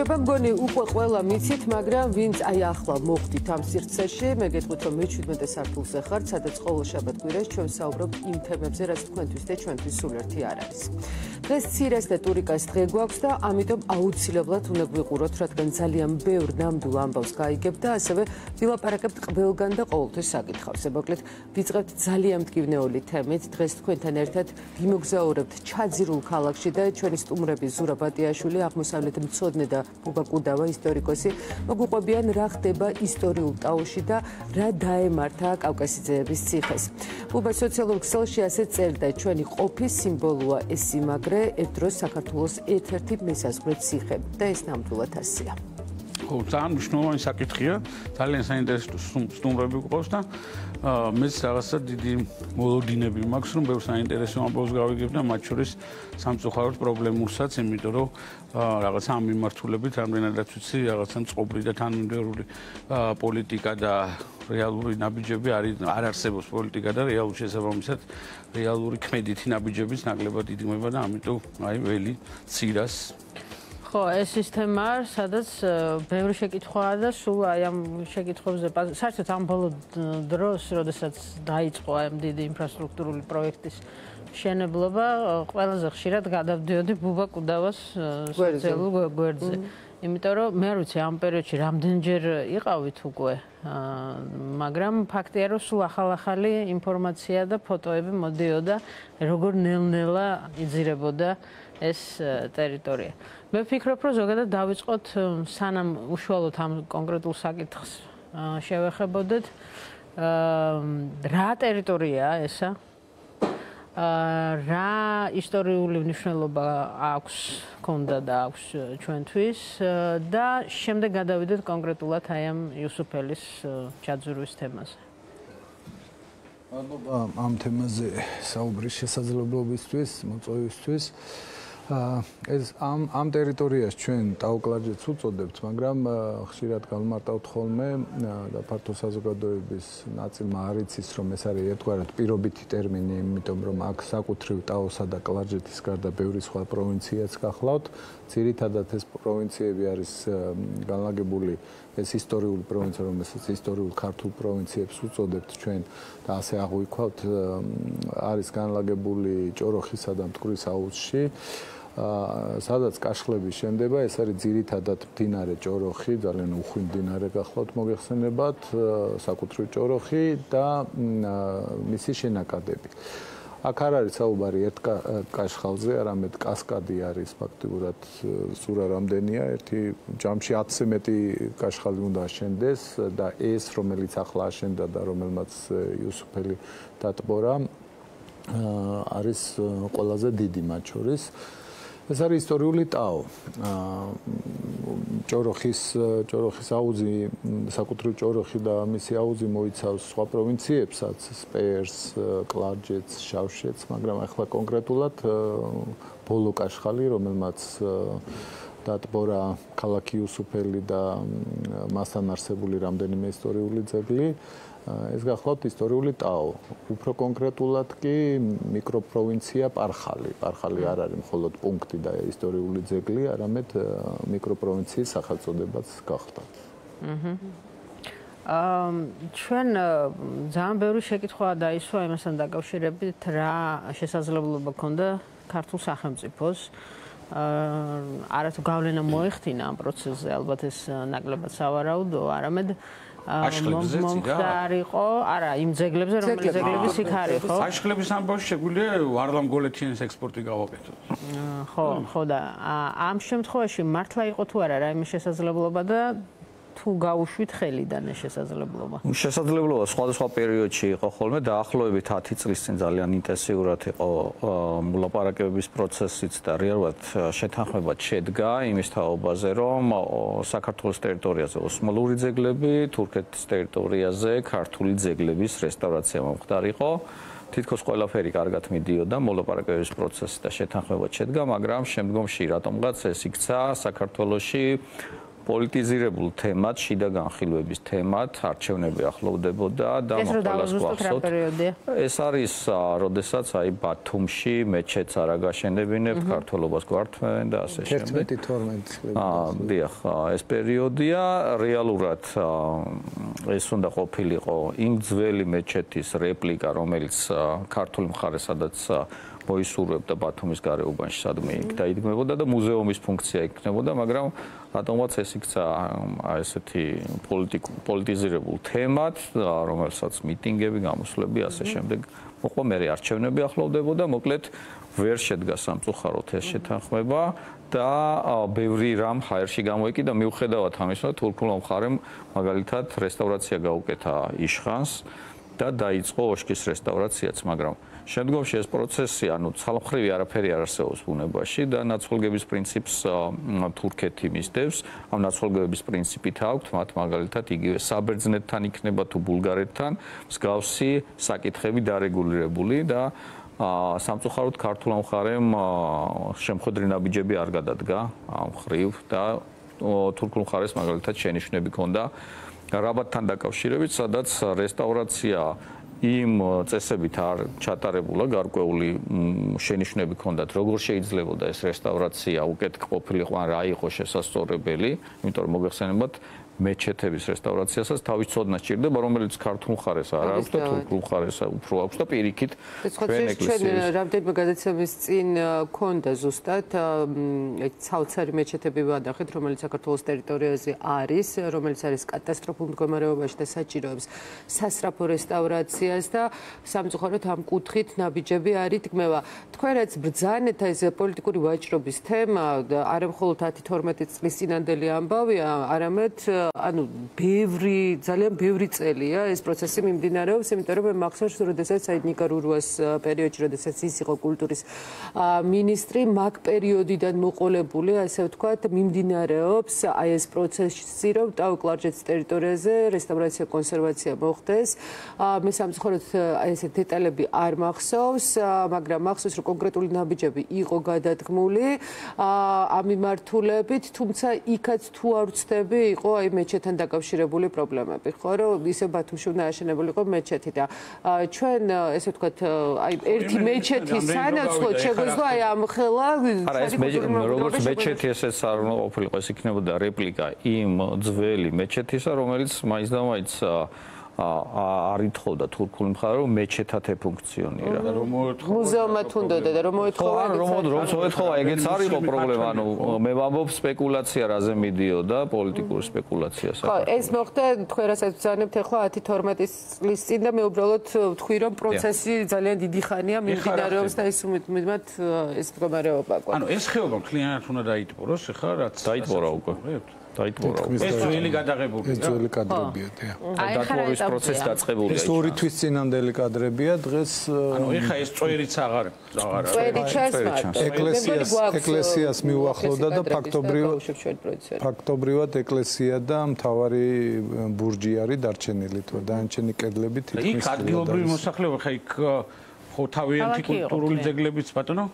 გამარჯობა მგონი უკვე ყველა მიცით მაგრამ ვინც აი ახლა მოხდით ამ სივრცეში მე გეტყვით რომ მე-17 სართულზე ხარ სადაც ყოველ შაბათ კვირას ჩვენ საუბრობ იმ თემებზე რაც თქვენთვის და ჩვენთვის სულ ერთი არ არის დღეს ცირეს და ტურიკას დღე გვაქვს და ამიტომ აუცილებლად უნდა გვიყუროთ რადგან ძალიან ბევრ ნამდვილ ამბავს გაიგებ და ასევე ვილაპარაკებთ ყველგან და ყოველთვის საკითხავს. მოკლედ ვიწყებთ ძალიან მტკივნეული თემით. დღეს თქვენთან ერთად ვიმოგზაურებთ ჩაძირულ ქალაქში და ჩვენი სტუმრები ზურა ბატიაშვილი აღმოსავლეთ მცოდნე და ბუბა კუდავა ისტორიკოსი მოგვიყვებიან რა ხდება ისტორიულ ტაოში და რა დაემართა კავკასიძეების ციხეს. ბუბა სოციალურ ქსელში ასე წერდა. ჩვენი ყოფის სიმბოლოა ეს სიმაგრე ერთ დროს საქართველოს ერთ-ერთი მესაზღვრე ციხე და ეს ნამდვილად ასია. ხო, ძალიან მნიშვნელოვანი საკითხია, ძალიან საინტერესო სტუმრები გვყავს და მეც რაღაცა დიდი მოლოდინები მაქვს, რომ ბევრ საინტერესო ამბავს გავიგებ და მათ შორის სამწუხაროდ პრობლემურსაც, იმიტომ რომ რაღაცა ამ მიმართულებით რამდენადაც ვიცი, რაღაცა წყობრი და თანმიმდევრული პოლიტიკა და რეალური ნაბიჯები არის არ არსებობს პოლიტიკა და რეალურ შესაბამისად რეალური ქმედითი ნაბიჯების ნაკლებად იდგმება და ამიტომ აი ველი ცირას ხო, ეს სისტემაა, სადაც ბევრი შეკითხვაა და სულ აი ამ შეკითხვებზე საერთოდ ამ ბოლო დროს, როდესაც დაიწყო ამ დიდი ინფრასტრუქტურული პროექტის შენებლობა, ყველაზე ხშირად გადავდიოდი ბუბა კუდავას სოციალურ გვერდზე. იმიტომ რომ მე არ ვიცი ამ პერიოდში რამდენჯერ იყავით უკვე, მაგრამ ფაქტია რომ სულ ახალ-ახალი ინფორმაცია და ფოტოები მოდიოდა, როგორ ნელ-ნელა იძირებოდა ეს ტერიტორია. მე ვფიქრობ, რომ ზოგადად დავიწყოთ სანამ უშუალოდ ამ კონკრეტულ საკითხს შევეხებოდეთ. რა ტერიტორიაა ესა? რა ისტორიული მნიშვნელობა აქვს კონდა და აქვს ჩვენთვის და შემდეგ გადავიდეთ კონკრეტულად აი ამ იუსუფელის ჩაძურვის თემაზე. ამ თემაზე საუბრის შესაძლებლობისთვის, მოწვევისთვის ეს ამ ამ ტერიტორიას ჩვენ ტაუკლაჯეც უწოდებთ, მაგრამ ხშირად გამარტავთ ხოლმე და ფართო საზოგადოების ნაწილმა არ იცის, რომ ეს არის ერთგვარად პირობითი ტერმინი, იმიტომ რომ აქ საკუთრივ ტაოსა და კლაჯეთის გარდა ბევრი სხვა პროვინციაც გახლავთ. ძირითადად ეს პროვინციები არის განლაგებული ეს ისტორიული პროვინცია, რომელსაც ისტორიულ ქართულ პროვინციებს უწოდებთ ჩვენ და ასე აღვიქვათ, არის განლაგებული ჭოროხისა და მტკვრის აუზში. სადაც კაშხლები შენდება, ეს არის ძირითადად მდინარე ჭოროხი, ძალიან უხვი მდინარე გახლავთ მოგეხსენებათ, საკუთრივ ჭოროხი და მისი შენაკადები. აქ არ არის საუბარი ერთ კაშხალზე, არამედ კასკადი არის ფაქტიურად სურა რამდენია, ერთი ჯამში 10-ზე მეტი კაშხალი უნდა შენდეს და ეს რომელიც ახლა აშენდა და რომელმაც იუსუფელი დატბორა არის ყველაზე დიდი მათ შორის. ეს არის ისტორიული ტაო. ჭოროხის ჭოროხის აუზი, საკუთრივ ჭოროხი და მისი აუზი მოიცავს სხვა პროვინციებსაც, სპერს, კლარჯეთს, შავშეთს, მაგრამ ახლა კონკრეტულად ბოლო კაშხალი, რომელმაც დატბორა ქალაქი უსუფელი და მასთან არსებული რამდენიმე ისტორიული ძეგლი, ეს გახლავთ ისტორიული ტაო. უფრო კონკრეტულად კი მიკროპროვინცია პარხალი. პარხალი არ არის მხოლოდ პუნქტი და ისტორიული ძეგლი, არამედ მიკროპროვინციის სახელწოდებაც გახდა. აჰა. აა ჩვენ ძალიან ბევრი შეკითხვა დაისვა იმასთან დაკავშირებით, რა შესაძლებლობა ქონდა ქართულ სახელმწიფოს აა არათუ გავლენა მოეხდინა ამ პროცესზე, ალბათ ეს ნაკლებად სავარაუდო, არამედ მომხდარიყო, არა, იმ ძეგლებზე, რომელიც ძეგლების იქ არის, ხო? აშხლების ამბავში შეგვიძლია ვარლამ გოლეთიანის ექსპორტი გავაკეთოთ. ხო, ხო და ამ შემთხვევაში მართლა იყო თუ არა რაიმე შესაძლებლობა და თუ გაუშვით ხელიდან ეს შესაძლებლობა? შესაძლებლობა სხვადასხვა პერიოდში იყო ხოლმე დაახლოებით 10 წლის წინ ძალიან ინტენსიურად იყო მოლაპარაკებების პროცესიც და რეალურად შეთანხმება შედგა იმის თაობაზე, რომ საქართველოს ტერიტორიაზე ოსმალური ძეგლები, თურქეთის ტერიტორიაზე ქართული ძეგლების რესტავრაცია მომხდარიყო. თითქოს ყველაფერი კარგად მიდიოდა მოლაპარაკებების პროცესი და შეთანხმება შედგა, მაგრამ შემდგომში რატომღაც ეს იქცა საქართველოსში პოლიტიზირებულ თემად, შიდა განხილვების თემად არჩევნები ახლოვდებოდა და მოყოლას გვახსოვთ. ეს არის, როდესაც აი ბათუმში მეჩეთს არ აგაშენებინებთ, ქართლობას გვართმევენ და ასე შემდეგ. 11-12 წლები. აა, დიახ, ეს პერიოდია რეალურად ეს უნდა ყოფილიყო იმ ძველი მეჩეთის რეპლიკა, რომელიც ქართული მხარე სადაც მოისურვებდა ბათუმის გარეუბანში სადმე იქ დაიდგმებოდა და მუზეუმის ფუნქცია იქნებოდა, მაგრამ რატომაც ეს იქცა ესეთი პოლიტიკ პოლიტიზირებულ თემად, რომელსაც მიტინგები, გამოსვლები ასე შემდეგ მოყვა მე არჩევნები ახლოვდებოდა, მოკლედ ვერ შედგა სამწუხაროდ ეს შეთანხმება და ბევრი რამ ჰაერში გამოიკიდა მიუხედავად ამისა, თურქულმა მხარემ მაგალითად რესტავრაცია გაუკეთა იშხანს და დაიწყო ოშკის რესტავრაციაც, მაგრამ შემდგომში ეს პროცესი, ანუ ცალმხრივი არაფერი არ არსებობს ბუნებაში და ნაცვლგების პრინციპს თურქეთი მისდევს. ამ ნაცვლგების პრინციპით აქვს მათ მაგალითად იგივე საბერძნეთთან იქნება თუ ბულგარეთთან მსგავსი საკითხები დარეგულირებული და სამწუხაროდ ქართულ მხარემ შემხედრი ნაბიჯები არ გადადგა ამ ხრივ და თურქულ მხარეს მაგალითად შენიშვნები ქონდა რაბათთან დაკავშირებით, სადაც რესტავრაცია იმ წესებით არ ჩატარებულა გარკვეული შენიშვნები ქონდათ როგორ შეიძლებოდა ეს რესტავრაცია უკეთ ყოფილიყო ან რა იყო შესაძლებელი იმიტომ რომ მოგეხსენებათ მეჩეთების რესტავრაციასაც თავის წოდნა სჭირდება, რომელიც ქართულ მხარეს არ აქვს და თურქულ მხარეს უფრო აქვს და პირიქით ჩვენ ეკლესიის ჩვენ რამდენიმე გადაცემის წინ ქონდა ზუსტად ცალცარი მეჩეთები ვადახეთ, რომელიც საქართველოს ტერიტორიაზე არის, რომელიც არის კატასტროფულ მდგომარეობაში და საჭიროებს სასრაფო რესტავრაციას და სამწუხაროდ ამ კუთხით ნაბიჯები არ ითქმევა. თქვენ რაც ბრძანეთ ეს პოლიტიკური ვაჭრობის თემა არა მხოლოდ 10-12 წლის წინანდელი ამბავია, არამედ ანუ ბევრი ძალიან ბევრი წელია ეს პროცესი მიმდინარეობს, იმიტომ რომ მახსოვს, როდესაც აი ნიკარურუას პერიოდში, როდესაც ის იყო კულტურის მინისტრი, მაგ პერიოდიდან მოყოლებული, ასე ვთქვათ, მიმდინარეობს აი ეს პროცესი, რომ ტაუკლარჯეთის ტერიტორიაზე რესტავრაცია, კონსერვაცია მოხდეს. მე სამწუხაროდ აი ეს დეტალები არ მახსოვს, მაგრამ მახსოვს, რომ კონკრეტული ნაბიჯები იყო გადადგმული ამ მიმართულებით, თუმცა იქაც თუ არ ვწდები, იყო აი მეჩეთთან დაკავშირებული პრობლემები, ხო, რომ ისე ბათუმში უნდა აშენებულიყო მეჩეთი და ჩვენ ესე ვთქვათ, აი ერთი მეჩეთი სანაცვლოდ შეგვეძლო აი ამ ხელა არა ეს როგორც მეჩეთი ესეც არ უნდა ყოფილიყო, ეს იქნებოდა რეპლიკა იმ ძველი მეჩეთისა, რომელიც მაინც და მაინც არ ითხოვდა თურქული მხარე რომ მეჩეთად ეფუნქციონირა. რომ მოეთხოვა მუზეუმად უნდოდა და რომ მოეთხოვა ეგეც რომ რომ მოეთხოვა ეგეც არ იყო პრობლემა, ანუ მე ვამბობ სპეკულაცია რაზე მიდიოდა, პოლიტიკური სპეკულაცია საკუთარ. ხო, ეს მოხდა თქვენ რასაც ბრძანებთ ახლა 10-12 წლის წინ და მე უბრალოდ ვთქვი რომ პროცესი ძალიან დიდი ხანია მიმდინარეობს და ის უმეტად ეს მდგომარეობა ყვა. ანუ ეს ხეობა მთლიანად უნდა დაიტბოროს ახლა რაც დაიტბორა უკვე. დაიტბორა. ეს ძველი გადაღებულია. ეს ძველი კადრებია, დიახ. დატბორის პროცესი დაწყებულია. ეს ორი თვის წინანდელი კადრებია, დღეს ანუ ეხა ეს წვერიც აღარ აღარ არის. წვერი ჩანს. ეკლესიას ეკლესიას მიუახლოვდა და ფაქტობრივად ფაქტობრივად ეკლესია და მთავარი ბურჯი არის დარჩენილი თუ დანჩენი კედლები თითქმის იქ ადგილობრივი მოსახლეობა ხა იქ ხო თავიანთი კულტურული ძეგლებიც ბატონო?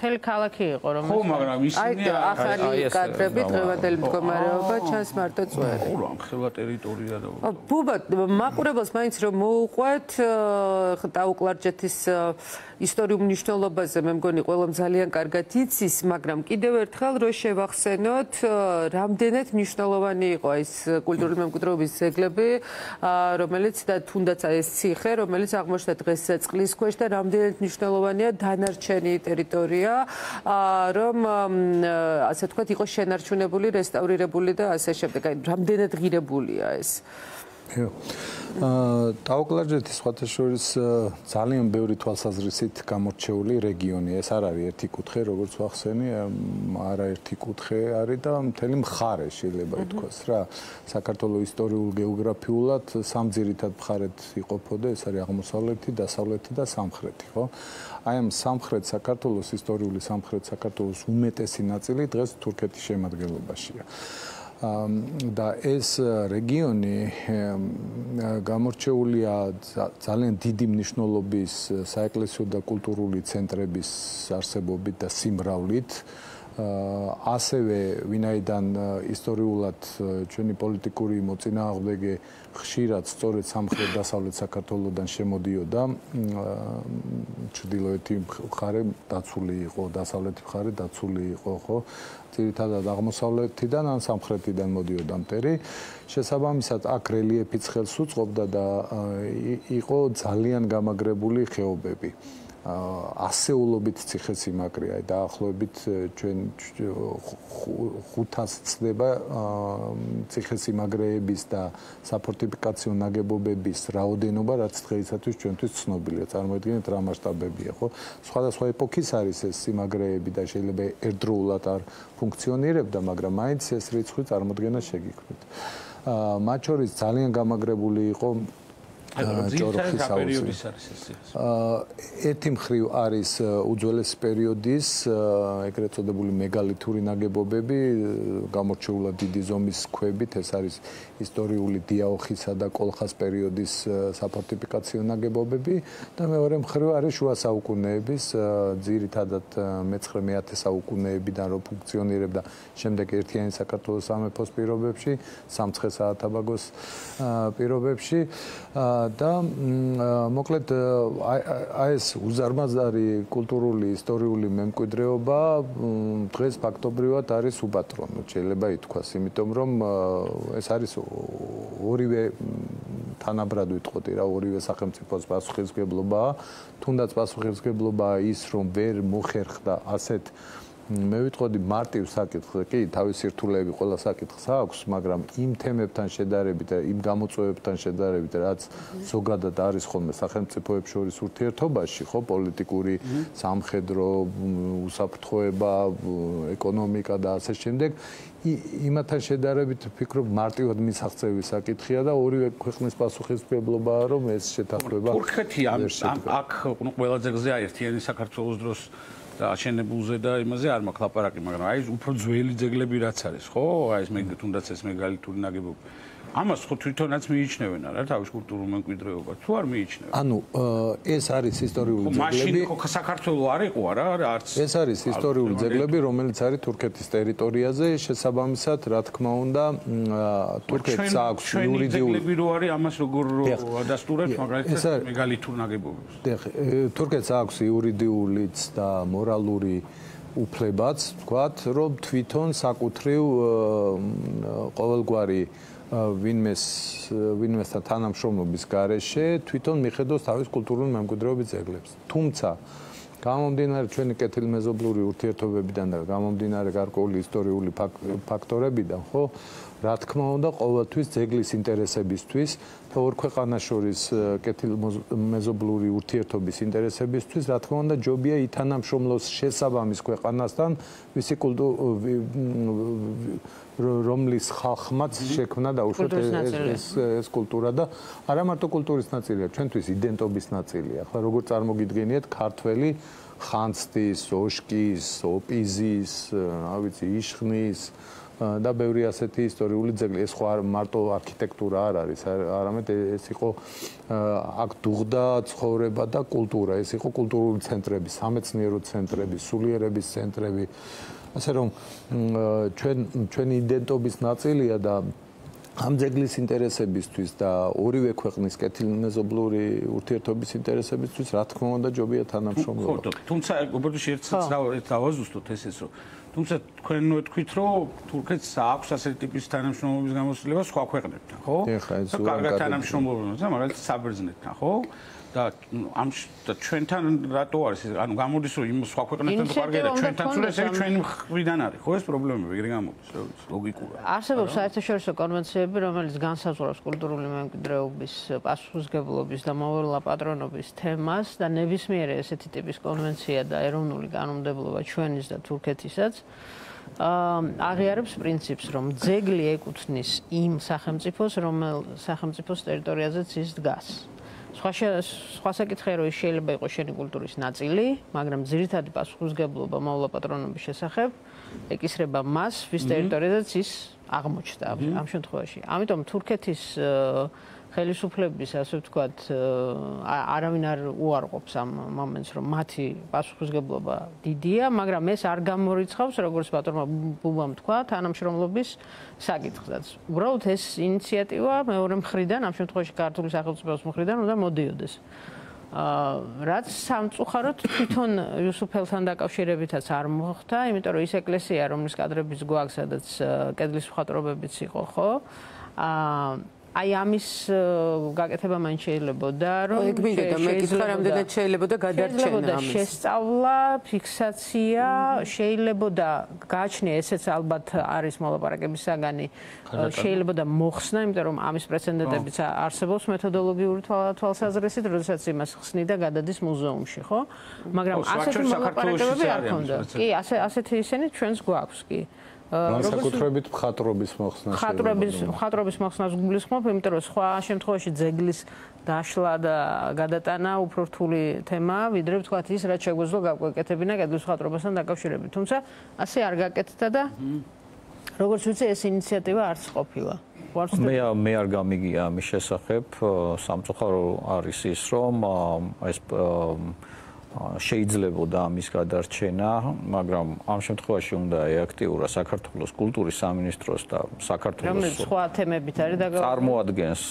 მთელი ქალაქი იყო რომ ხო მაგრამ ისინი ახალი კადრები დღევანდელი მდგომარეობა ჩანს მარტო წვერი. ხო რა ხელა ტერიტორია და ბუბა მაყურებელს მაინც რომ მოუყვეთ დაუკლარჯეთის ისტორიულ მნიშვნელობაზე მე მგონი ყველამ ძალიან კარგად იცის მაგრამ კიდევ ერთხელ რო შევახსენოთ რამდენად მნიშვნელოვანი იყო ეს კულტურული მემკვიდრეობის ძეგლები რომელიც და თუნდაც ეს ციხე რომელიც აღმოჩნდა დღეს წყლის ქვეშ და რამდენად მნიშვნელოვანია დანარჩენი ტერიტორია ხდებოდა რომ ასე ვთქვათ იყო შენარჩუნებული, რესტავრირებული და ასე შემდეგ. აი რამდენად ღირებულია ეს? აა ტაუკლარჯეთის სხვათაშორის ძალიან ბევრი თვალსაზრისით გამორჩეული რეგიონი. ეს არ არის ერთი კუთხე, როგორც ვახსენი, არა ერთი კუთხე არის და მთელი მხარე შეიძლება ითქვას რა. საქართველოს ისტორიულ გეოგრაფიულად სამ ძირითად მხარედ იყოფოდა, ეს არის აღმოსავლეთი, დასავლეთი და სამხრეთი, ხო? აი ამ სამხრეთ საქართველოს ისტორიული სამხრეთ საქართველოს უმეტესი ნაწილი დღეს თურქეთის შემადგენლობაშია. და ეს რეგიონი გამორჩეულია ძალიან დიდი მნიშვნელობის საეკლესიო და კულტურული ცენტრების არსებობით და სიმრავლით. ასევე ვინაიდან ისტორიულად ჩვენი პოლიტიკური მოწინააღმდეგე ხშირად სწორედ სამხრეთ დასავლეთ საქართველოსდან შემოდიოდა ჩრდილოეთი მხარე დაცული იყო დასავლეთი მხარე დაცული იყო ხო? ძირითადად აღმოსავლეთიდან ან სამხრეთიდან მოდიოდა მტერი. შესაბამისად აქ რელიეფიც ხელს უწყობდა და იყო ძალიან გამაგრებული ხეობები ასეულობით ციხესიმაგრეა დაახლოებით ჩვენ 500 წდება ციხესიმაგრეების და საფორტიფიკაციო ნაგებობების რაოდენობა რაც დღეისათვის ჩვენთვის ცნობილია. წარმოიდგინეთ რა მასშტაბებია ხო სხვადასხვა ეპოქის არის ეს სიმაგრეები და შეიძლება ერთდროულად არ ფუნქციონირებდა მაგრამ მაინც ეს რიცხვი წარმოქმნა შეგიქმნით მათ შორის ძალიან გამაგრებული იყო ჯოროხის პერიოდის არის ეს. აა ერთი მხრივ არის უძველეს პერიოდის ეგრეთ წოდებული მეგალითური ნაგებობები, გამორჩეულად დიდი ზომის ქვებით, ეს არის ისტორიული დიაოხისა და კოლხას პერიოდის საფორტიფიკაციო ნაგებობები და მეორე მხრივ არის შუა საუკუნეების ძირითადად მე-9 საუკუნეებიდან რო ფუნქციონირებდა შემდეგ ერთიანი საქართველოს სამეფოს პირობებში, სამცხე საათაბაგოს პირობებში. და მოკლედ აი ეს უზარმაზარი კულტურული ისტორიული მემკვიდრეობა დღეს ფაქტობრივად არის უპატრონო შეიძლება ითქვას იმიტომ რომ ეს არის ორივე თანაბრად ვიტყოდი რა ორივე სახელმწიფოს პასუხისგებლობა. თუნდაც პასუხისგებლობა ის რომ ვერ მოხერხდა ასეთ მე ვიტყოდი მარტივ საკითხზე, კი, თავისი რთულეები ყველა საკითხს აქვს, მაგრამ იმ თემებთან შედარებით და იმ გამოწვევებთან შედარებით, რაც ზოგადად არის ხოლმე სახელმწიფოებს შორის ურთიერთობაში, ხო, პოლიტიკური, სამხედრო, უსაფრთხოება, ეკონომიკა და ასე შემდეგ, იმათან შედარებით ვფიქრობ მარტივად მისაღწევი საკითხია და ორივე ქვეყნის პასუხისმგებლობაა, რომ ეს შეთანხმება თურქეთი ამ აქ ყველაზე გზა ერთიანი საქართველოს დროს აშენებულზე და იმაზე არ მაქვს ლაპარაკი, მაგრამ აი უფრო ძველი ძეგლები რაც არის, ხო? აი ეს მე თუნდაც ეს მეგალითური ნაგებობები. ამას ხო თვითონაც მიიჩნევენ არა თავის კულტურულ მემკვიდრეობას თუ არ მიიჩნევენ? ანუ ეს არის ისტორიული ძეგლები. მაშინ ხო საქართველოს არ იყო არა არც ეს არის ისტორიული ძეგლები რომელიც არის თურქეთის ტერიტორიაზე. შესაბამისად რა თქმა უნდა თურქეთს აქვს იურიდიული ძეგლები რო არის ამას როგორ ადასტურებს მაგალითად მეგალითურ ნაგებობებს. თურქეთს აქვს იურიდიულიც და მორალური უფლებაც თქვათ რომ თვითონ საკუთრივ ყოველგვარი ვინმეს ვინმესთან თანამშრომლობის გარეშე თვითონ მიხედოს თავის კულტურული მემკვიდრეობის ძეგლებს. თუმცა გამომდინარე ჩვენი კეთილმეზობლური ურთიერთობებიდან და გამომდინარე გარკვეული ისტორიული ფაქტორებიდან, ხო, რა თქმა უნდა, ყოველთვის ძეგლის ინტერესებისთვის და ორ ქვეყანას შორის კეთილმეზობლური ურთიერთობის ინტერესებისთვის, რა თქმა უნდა, ჯობია ითანამშრომლოს შესაბამის ქვეყანასთან, ვისი კულტურა რომლის ხალხმაც შექმნა და უშუალოდ ეს ეს კულტურა და არა მარტო კულტურის ნაწილია, ჩვენთვის იდენტობის ნაწილია. ახლა როგორ წარმოგიდგენიათ ქართველი ხანძთის, ოშკის, ოპიზის, რა ვიცი, იშხნის და ბევრი ასეთი ისტორიული ძეგლი. ეს ხო არ მარტო არქიტექტურა არ არის, არამედ ეს იყო აქ დუღდა ცხოვრება და კულტურა. ეს იყო კულტურული ცენტრები, სამეცნიერო ცენტრები, სულიერების ცენტრები. ასე რომ ჩვენ ჩვენი იდენტობის ნაწილია და ამ ძეგლის ინტერესებისთვის და ორივე ქვეყნის კეთილმეზობლური ურთიერთობის ინტერესებისთვის რა თქმა უნდა ჯობია თანამშრომლობა. ხო, თუმცა უბრალოდ შეიძლება დავაზუსტოთ ესეც რომ თუმცა თქვენ ვეთქვით რომ თურქეთს აქვს ასეთი ტიპის თანამშრომლობის გამოცდილება სხვა ქვეყნებთან, ხო? ეხლა ეს უარ კარგად თანამშრომლობა, მაგალითად საბერძნეთთან, ხო? და ამ ჩვენთან რატო არის ეს? ანუ გამოდის რომ იმ სხვა ქვეყნებთან და ჩვენთან თუ ესე ჩვენი მხრიდან არის. ხო ეს პრობლემები ეგრე გამოდის ლოგიკურად. არსებობს საერთაშორისო კონვენციები რომელიც განსაზღვრავს კულტურული მემკვიდრეობის პასუხისგებლობის და მოვალა პატრონობის თემას და ნებისმიერი ესეთი ტიპის კონვენცია და ეროვნული კანონმდებლობა ჩვენის და თურქეთისაც აღიარებს პრინციპს რომ ძეგლი ეკუთვნის იმ სახელმწიფოს რომელ სახელმწიფოს ტერიტორიაზეც ის დგას სხვა სხვა საკითხია რომ შეიძლება იყოს შენი კულტურის ნაწილი, მაგრამ ძირითადი პასუხისგებლობა მოვლა პატრონობის შესახებ ეკისრება მას, ვის ტერიტორიაზეც ის აღმოჩნდა ამ შემთხვევაში. ამიტომ თურქეთის ხელისუფლების ასე ვთქვათ არავინ არ უარყოფს ამ მომენტს რომ მათი პასუხისგებლობა დიდია, მაგრამ ეს არ გამორიცხავს როგორც ბატონმა ბუბამ თქვა თანამშრომლობის საკითხსაც. უბრალოდ ეს ინიციატივა მეორე მხრიდან, ამ შემთხვევაში ქართული სახელმწიფოს მხრიდან უნდა მოდიოდეს. აა რაც სამწუხაროდ თვითონ იუსუფელთან დაკავშირებითაც არ მოხდა, იმიტომ რომ ის ეკლესია, რომლის კადრებიც გვაქვს, სადაც კედლის მხატვრობებიც იყო, ხო? აა აი ამის გაკეთება მან შეიძლებოდა რომ ეგ მინდოდა მე კითხა რამდენად შეიძლებოდა გადარჩენა ამის. შესწავლა ფიქსაცია შეიძლებოდა გააჩნია ესეც ალბათ არის მოლაპარაკების საგანი შეიძლებოდა მოხსნა იმიტომ რომ ამის პრეცედენტებიც არსებობს მეთოდოლოგიური თვალსაზრისით როდესაც იმას ხსნი და გადადის მუზეუმში ხო? მაგრამ ასეთი მოლაპარაკებები არ ქონდა. კი ასე ასეთი ისინი ჩვენს გვაქვს კი განსაკუთრებით მხატვრობის მოხსნა მხატვრობის მხატვრობის მოხსნას გულისხმობ, იმიტომ რომ სხვა შემთხვევაში ძეგლის დაშლა და გადატანა უფრო რთული თემაა, ვიდრე ვთქვათ ის, რაც შეგვეძლო გაკვეკეთებინა კედლის მხატვრობასთან დაკავშირებით. თუმცა ასე არ გაკეთდა და როგორც ვიცი, ეს ინიციატივა არც ყოფილა. მე მე არ გამიგია ამის შესახებ, სამწუხარო არის ის, რომ ეს შეიძლებოდა ამის გადარჩენა, მაგრამ ამ შემთხვევაში უნდა ეაქტიურა საქართველოს კულტურის სამინისტროს და საქართველოს რომელიც სხვა თემებით არის დაგავ წარმოადგენს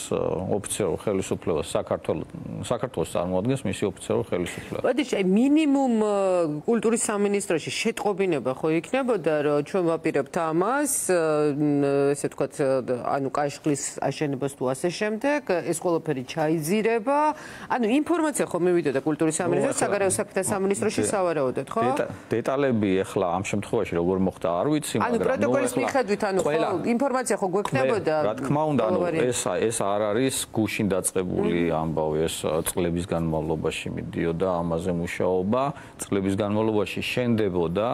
ოფიციალურ ხელისუფლებას საქართველოს საქართველოს წარმოადგენს მისი ოფიციალურ ხელისუფლებას. ბოდიში, აი მინიმუმ კულტურის სამინისტროში შეტყობინება ხო იქნებოდა, რომ ჩვენ ვაპირებთ ამას, ესე ვთქვათ, ანუ კაშხლის აშენებას თუ ასე შემდეგ, ეს ყველაფერი ჩაიზირება. ანუ ინფორმაცია ხო მივიდოდა კულტურის სამინისტროს საგარეო საგარეო საქმეთა სამინისტროში სავარაუდოდ, ხო? დეტალები ახლა ამ შემთხვევაში როგორ მოხდა, არ ვიცი, მაგრამ ანუ პროტოკოლის მიხედვით, ანუ ხო, ინფორმაცია ხო გვექნებოდა? რა თქმა უნდა, ანუ ეს ეს არ არის გუშინ დაწყებული ამბავი, ეს წლების განმავლობაში მიდიოდა ამაზე მუშაობა, წლების განმავლობაში შენდებოდა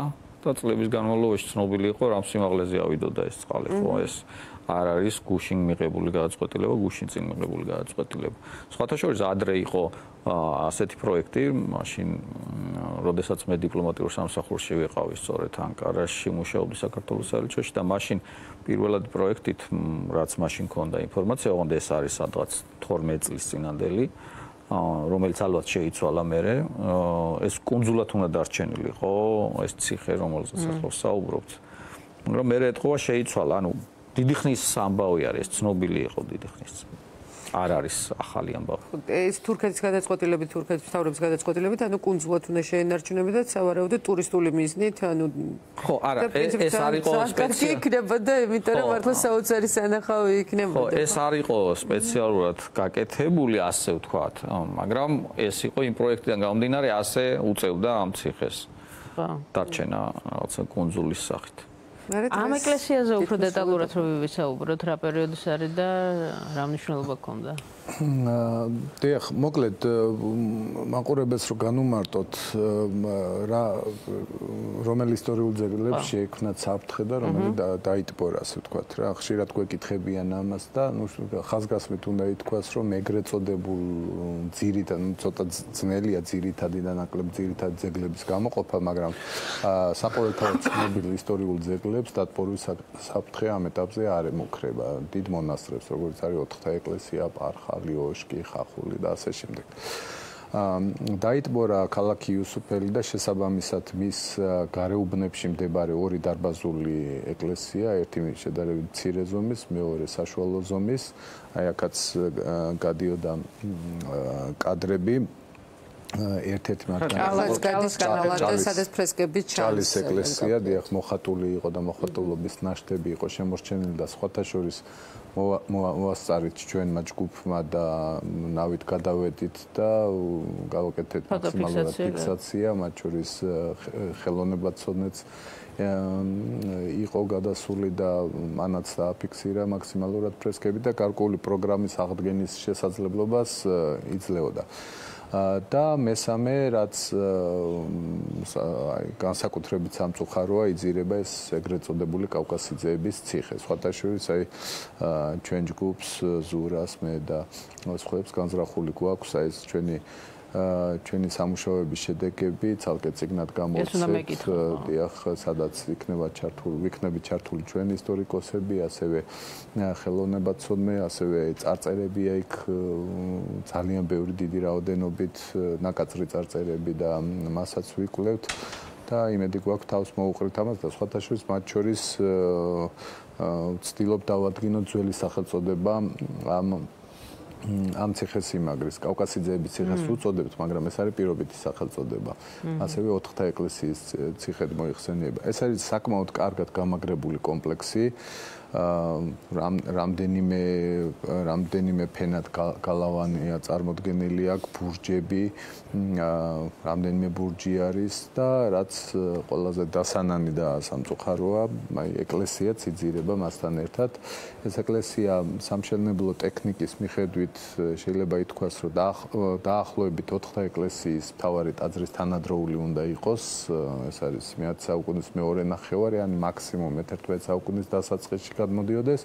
და წლების განმავლობაში ცნობილი იყო რამ სიმაღლეზე ავიდოდა ეს წყალი, ხო, ეს არ არის გუშინ მიღებული გადაწყვეტილება, გუშინ წინ მიღებული გადაწყვეტილება. სხვათა შორის ადრე იყო ასეთი პროექტი, მაშინ როდესაც მე დიპლომატიურ სამსახურში ვიყავი სწორედ ანკარაში, მუშაობდი საქართველოს საელჩოში და მაშინ პირველად პროექტით, რაც მაშინ ქონდა ინფორმაცია, ოღონდ ეს არის სადღაც 12 წლის წინანდელი. რომელიც ალბათ შეიცვალა მე ეს კონძულად უნდა დარჩენილიყო ეს ციხე რომელზეც ახლა საუბრობთ. რომ მე ეთქვა შეიცვალა ანუ დიდი ხნის ამბავი არის ცნობილი იყო დიდი ხნის არ არის ახალი ამბავი. ეს თურქეთის გადაწყვეტილებით, თურქეთის თავრობის გადაწყვეტილებით, ანუ კონსულად უნდა შეენარჩუნებოდა სავარაუდო ტურისტული მიზნით, ანუ ხო, არა, ეს არ იყო სპეციალური იქნებოდა, იმიტომ რომ მართლა საოცარი სანახავი იქნებოდა. ხო, ეს არ იყო სპეციალურად გაკეთებული, ასე ვთქვათ, მაგრამ ეს იყო იმ პროექტიდან გამომდინარე, ასე უწევდა ამ ციხეს. ხო. დარჩენა რაღაცა კონსულის სახით. ამ ეკლესიაზე უფრო დეტალურად რომ ვისაუბროთ, რა პერიოდის არის და რა მნიშვნელობა ქონდა? დიახ, მოკლედ მაყურებელს რო განუმარტოთ რა რომელ ისტორიულ ძეგლებს შეექმნა საფრთხე და რომელი დაიტბორა, ასე ვთქვათ რა. ხშირად გვეკითხებიან ამას და ნუ ხაზგასმით უნდა ითქვას, რომ ეგრეთ წოდებულ ძირითად, ნუ ცოტა ძნელია ძირითადი და ნაკლებ ძირითადი ძეგლების გამოყოფა, მაგრამ საყოველთაოდ ცნობილ ისტორიულ ძეგლებს დატბორვის საფრთხე ამ ეტაპზე არ ემუქრება. დიდ მონასტრებს, როგორც არის ოთხთა ეკლესია, პარხა ახალი ოშკი, ხახული და ასე შემდეგ. დაიტბორა ქალაქი იუსუფელი და შესაბამისად მის გარეუბნებში მდებარე ორი დარბაზული ეკლესია, ერთი შედარებით მცირე ზომის, მეორე საშუალო ზომის. აი აქაც გადიოდა კადრები ერთ-ერთი მაგალითად გადის კანალად სადაც ფრესკები ჩანს. ჩალის ეკლესია, დიახ, მოხატული იყო და მოხატულობის ნაშთები იყო შემორჩენილი და სხვათა შორის მოასწარით ჩვენმა ჯგუფმა და ნავით გადავედით და გავაკეთეთ მაქსიმალურად ფიქსაცია, მათ შორის ხელოვნებაცოდნეც იყო გადასული და მანაც დააფიქსირა მაქსიმალურად ფრესკები და გარკვეული პროგრამის აღდგენის შესაძლებლობას იძლეოდა. და მესამე რაც აი განსაკუთრებით სამწუხაროა იძირება ეს ეგრეთ წოდებული კავკასიძეების ციხე. სხვათა შორის აი ჩვენ ჯგუფს ზურას მე და სხვებს განზრახული გვაქვს აი ეს ჩვენი ჩვენი სამუშაოების შედეგები ცალკე ციგნად გამოვცეთ. დიახ, სადაც იქნება ჩართული, ვიქნები ჩართული ჩვენი ისტორიკოსები, ასევე ხელოვნებაცოდნე, ასევე წარწერებია იქ ძალიან ბევრი დიდი რაოდენობით ნაკაცრი წარწერები და მასაც ვიკვლევთ. და იმედი გვაქვს თავს მოუყრით ამას და სხვათა შორის მათ შორის ვცდილობ დავადგინო ძველი სახელწოდება ამ ამ ციხესიმაგრის კავკასიძეების ციხეს უწოდებთ, მაგრამ ეს არის პირობითი სახელწოდება. ასევე ოთხთა ეკლესიის ციხედ მოიხსენიება. ეს არის საკმაოდ კარგად გამაგრებული კომპლექსი. რამ რამდენიმე რამდენიმე ფენად გალავანია წარმოდგენილი აქ ბურჯები რამდენიმე ბურჯი არის და რაც ყველაზე დასანანი და სამწუხაროა აი ეკლესიაც იძირება მასთან ერთად. ეს ეკლესია სამშენებლო ტექნიკის მიხედვით შეიძლება ითქვას რომ დაახლოებით 4 ეკლესიის მთავარი ტაძრის თანადროული უნდა იყოს. ეს არის მე-10 საუკუნის მეორე ნახევარი ან მაქსიმუმ 11 საუკუნის დასაწყისში გადმოდიოდეს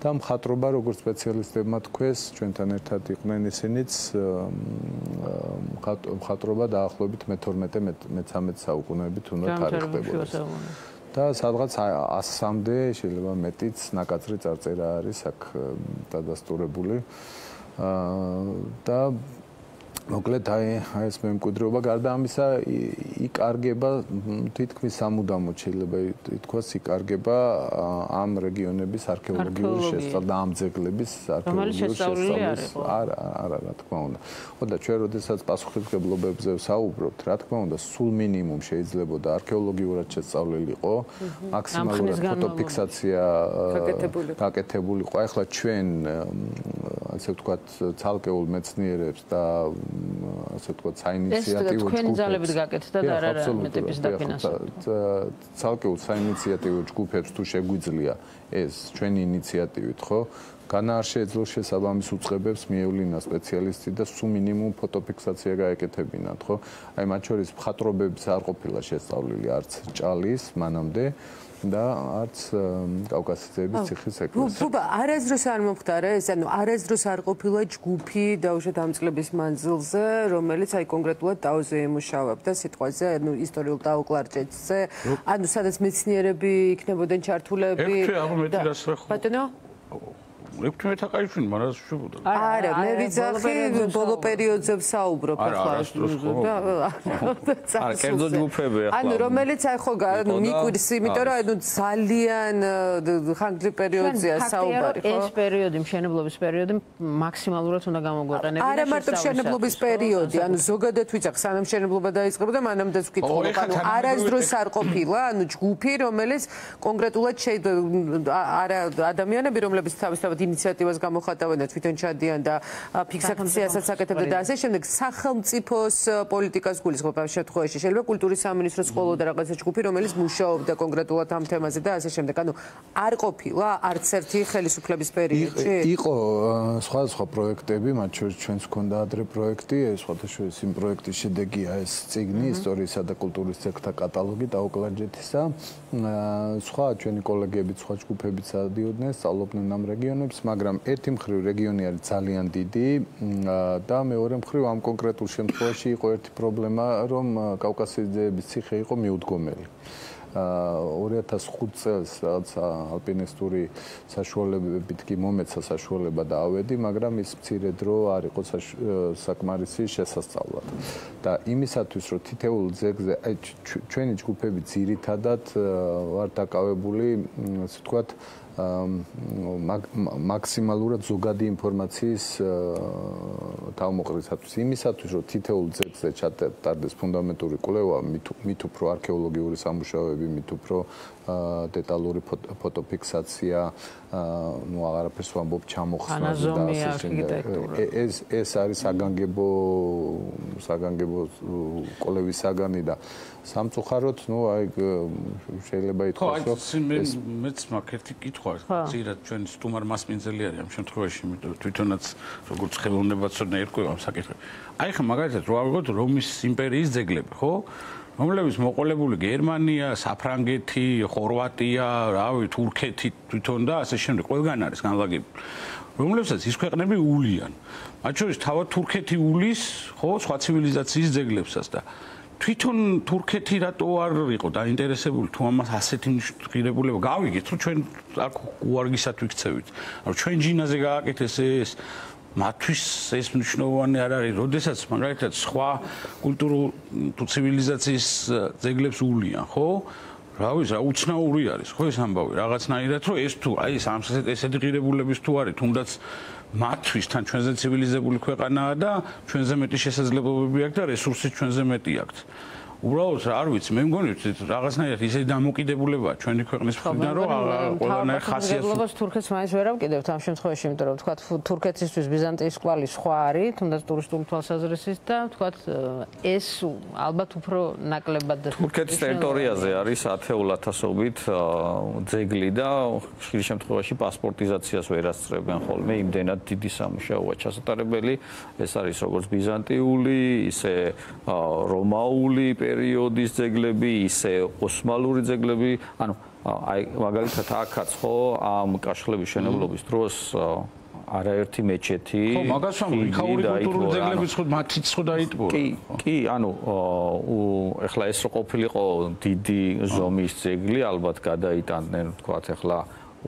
და მხატრობა როგორც სპეციალისტებმა თქვეს ჩვენთან ერთად იყვნენ ისინიც მხატრობა დაახლოებით მე-12-მე-13 საუკუნეებით უნდა თარიღდებოდეს. და სადღაც 100-მდე შეიძლება მეტიც ნაკაცრი წარწერა არის აქ დადასტურებული. და მოკლედ აი ეს მემკვიდრეობა გარდა ამისა იკარგება თითქმის სამუდამოდ შეიძლება ითქვას იკარგება ამ რეგიონების არქეოლოგიური შესწავლა და ამ ძეგლების არქეოლოგიური შესწავლის არა არა რა თქმა უნდა. ხო და ჩვენ როდესაც პასუხისმგებლობებზე ვსაუბრობთ, რა თქმა უნდა, სულ მინიმუმ შეიძლებოდა არქეოლოგიურად შესწავლილიყო, მაქსიმალურად ფოტოფიქსაცია გაკეთებულიყო. ახლა ჩვენ ასე ვთქვათ, ცალკეულ მეცნიერებს და ასე ვთქვათ, საინიციატივო ჯგუფებს. ეს თქვენ ძალებით გაკეთდა და არა რა მეტების დაფინანსება. ცალკეულ საინიციატივო ჯგუფებს თუ შეგვიძლია ეს ჩვენი ინიციატივით, ხო? განა არ შეეძლო შესაბამის უწყებებს მიევლინა სპეციალისტი და სულ მინიმუმ ფოტოფიქსაცია გაეკეთებინათ, ხო? აი მათ შორის მხატრობებს არ ყოფილა შესწავლილი არც ჭალის მანამდე. და არც კავკასიძეების ციხის ეკლესია. ბუბა, არასდროს არ მომხდარა ეს, ანუ არასდროს არ ყოფილა ჯგუფი დაუშვათ ამ წლების მანძილზე, რომელიც აი კონკრეტულად დაუზე ემუშავებდა სიტყვაზე, ანუ ისტორიულ დაუკლარჭეთზე, ანუ სადაც მეცნიერები იქნებოდნენ ჩართულები და ბატონო ლექტრე თაკაიშვილი მაგრამ შეშებოდა არა მე ვიძახი ბოლო პერიოდზე ვსაუბრობ ახლა. არა კერძო ჯგუფები ახლა. ანუ რომელიც აი ხო ანუ მიკვირს იმიტომ რომ ანუ ძალიან ხანგრძლივ პერიოდზეა საუბარი ხო? ეს პერიოდი მშენებლობის პერიოდი მაქსიმალურად უნდა გამოგვეყენებინა არა მარტო მშენებლობის პერიოდი ანუ ზოგადად ვიძახ სანამ მშენებლობა დაიწყებოდა მანამდეც ვკითხულობ ანუ არასდროს არ ყოფილა ანუ ჯგუფი რომელიც კონკრეტულად შეიძლება არა ადამიანები რომლებიც თავისთავად ინიციატივას გამოხატავენ და თვითონ ჩადიან და ფიქსაციასაც აკეთებდა და ასე შემდეგ სახელმწიფოს პოლიტიკას გულისხმობ ამ შემთხვევაში. შეიძლება კულტურის სამინისტროს ყოლო და რაღაცა ჯგუფი რომელიც მუშაობდა კონკრეტულად ამ თემაზე და ასე შემდეგ. ანუ არ ყოფილა არც ერთი ხელისუფლების პერიოდში? იყო სხვა სხვა პროექტები მათ შორის ჩვენს ქონდა ადრე პროექტი სხვათა შორის იმ პროექტის შედეგია ეს ციგნი ისტორიისა და კულტურის ცეკვთა კატალოგი დაუკლარჯეთისა სხვა ჩვენი კოლეგები სხვა ჯგუფებიც ადიოდნენ სწავლობდნენ ამ რეგიონებს მაგრამ ერთი მხრივ რეგიონი არის ძალიან დიდი და მეორე მხრივ ამ კონკრეტულ შემთხვევაში იყო ერთი პრობლემა, რომ კავკასიძეების ციხე იყო მიუდგომელი. 2005 წელს რაღაც ალპინისტური საშუალებებით კი მომეცა საშუალება და ავედი, მაგრამ ის მცირე დრო არ იყო საკმარისი შესასწავლად. და იმისათვის, რომ თითეულ ძეგზე, აი ჩვენი ჯგუფები ძირითადად ვარ დაკავებული, ასე ვთქვათ, მაქსიმალურად ზოგადი ინფორმაციის თავმოყრისათვის იმისათვის რომ თითოეულ ძეგლზე ჩატარდეს ფუნდამენტური კვლევა მით უფრო არქეოლოგიური სამუშაოები მით უფრო დეტალური ფოტოფიქსაცია ну აღარაფერს ვამბობ ჩამოხსნა და ასე შემდეგ. ეს ეს არის საგანგებო საგანგებო კოლევის საგანი და სამწუხაროდ ну აი შეიძლება ითქვას რომ ეს მეც მაქვს ერთი კითხვა ზირად ჩვენ სტუმარ მასპინძელი არის ამ შემთხვევაში თვითონაც როგორც ხელოვნებაცოდნე ერკვევა ამ საკითხებს აი ხა მაგალითად რო ავიღოთ რომის იმპერიის ძეგლები ხო რომლებიც მოყოლებული გერმანია, საფრანგეთი, ხორვატია, რავი, თურქეთი თვითონ და ასე შემდეგ ყველგან არის განლაგებული. რომლებსაც ის ქვეყნები ულიან. მათ შორის თავად თურქეთი ულის, ხო, სხვა ცივილიზაციის ძეგლებსაც და თვითონ თურქეთი რატო არ იყო დაინტერესებული თუ ამას ასეთი ღირებულება გავიგეთ, რომ ჩვენ აქ უარგისად ვიქცევით. ანუ ჩვენ ჯინაზე გააკეთეს ეს მათთვის ეს მნიშვნელოვანი არ არის, როდესაც მაგალითად სხვა კულტურულ თუ ცივილიზაციის ძეგლებს ულიან, ხო? რა ვიცი, რა უცნაური არის, ხო ეს ამბავი, რაღაცნაირად რომ ეს თუ აი ეს ამ ესეთი ღირებულების თუ არის, თუნდაც მათთვის თან ჩვენზე ცივილიზებული ქვეყანაა და ჩვენზე მეტი შესაძლებლობები აქვს და რესურსი ჩვენზე მეტი აქვს. უბრალოდ არ ვიცი, მე მგონი რაღაცნაირად ისე დამოკიდებულებაა ჩვენი ქვეყნის მხრიდან, რომ ყველანაირ ხასიათს თურქეთს მაინც ვერ ამკიდებთ ამ შემთხვევაში, იმიტომ რომ თქვა თურქეთისთვის ბიზანტიის კვალი სხვა არის, თუნდაც ტურისტული თვალსაზრისით და თქვა ეს ალბათ უფრო ნაკლებად თურქეთის ტერიტორიაზე არის ათეულათასობით ძეგლი და ხშირ შემთხვევაში პასპორტიზაციას ვერ ასწრებენ ხოლმე, იმდენად დიდი სამუშაოა ჩასატარებელი. ეს არის როგორც ბიზანტიული, ისე რომაული პერიოდის ძეგლები, ისე ოსმალური ძეგლები, ანუ აი მაგალითად აქაც ხო ამ კაშხლების შენებლობის დროს არაერთი მეჩეთი ხო მაგას ვამბობ იქაური კულტურული ძეგლების ხო მათიც ხო დაიტბო კი კი ანუ ეხლა ეს რო ყოფილიყო დიდი ზომის ძეგლი ალბათ გადაიტანდნენ თქვათ ეხლა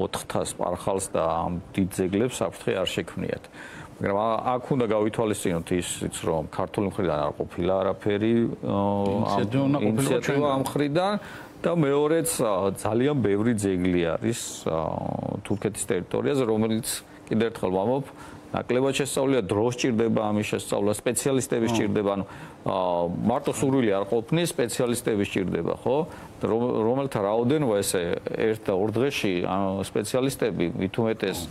4000 პარხალს და ამ დიდ ძეგლებს საფრთხე არ შექმნიათ მაგრამ აქ უნდა გავითვალისწინოთ ისიც რომ ქართული მხრიდან არ ყოფილა არაფერი ინიციატივა ამ მხრიდან და მეორეც ძალიან ბევრი ძეგლი არის თურქეთის ტერიტორიაზე რომელიც კიდევ ერთხელ ვამბობ ნაკლებად შესწავლია დრო სჭირდება ამის შესწავლა სპეციალისტები სჭირდება ანუ მარტო სურვილი არ ყოფნის სპეციალისტები სჭირდება ხო? რომელთა რაოდენობა ესე ერთ და ორ დღეში სპეციალისტები მithumetes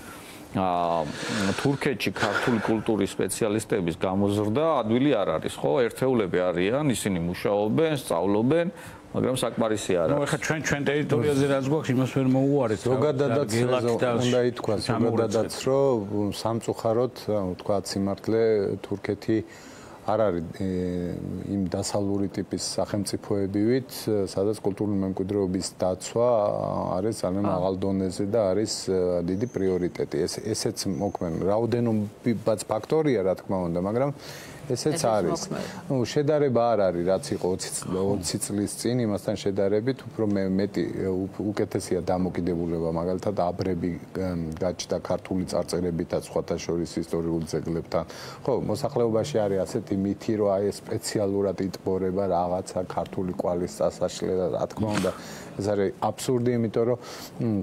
თურქეთში ქართული კულტურის სპეციალისტების გამოზრდა ადვილი არ არის, ხო? ერთეულები არიან, ისინი მუშაობენ, სწავლობენ, მაგრამ საკმარისი არ არის. ნუ ეხლა ჩვენ ჩვენ ტერიტორიაზე რაც გვაქვს, იმას ვერ მოუარეთ. ზოგადადაც უნდა ითქვა, ზოგადადაც რომ სამწუხაროდ, თქვა სიმართლე თურქეთი არ არის იმ დასავლური ტიპის სახელმწიფოებივით, სადაც კულტურული მემკვიდრეობის დაცვა არის ძალიან მაღალ დონეზე და არის დიდი პრიორიტეტი. ეს ესეც მოქმედ რაოდენობაც ფაქტორია, რა თქმა უნდა, მაგრამ ესეც არის. ნუ შედარება არ არის, რაც იყო 20 წლის წინ, იმასთან შედარებით უფრო მეტი უკეთესია დამოკიდებულება, მაგალითად აბრები გაჩნდა ქართული წარწერებით და სხვათა შორის ისტორიული ძეგლებთან. ხო, მოსახლეობაში არის ასეთი მითი, რომ აი სპეციალურად იტბორება რაღაცა ქართული კვალის წასაშლე და რა თქმა უნდა ეს არის აბსურდი, იმიტომ რომ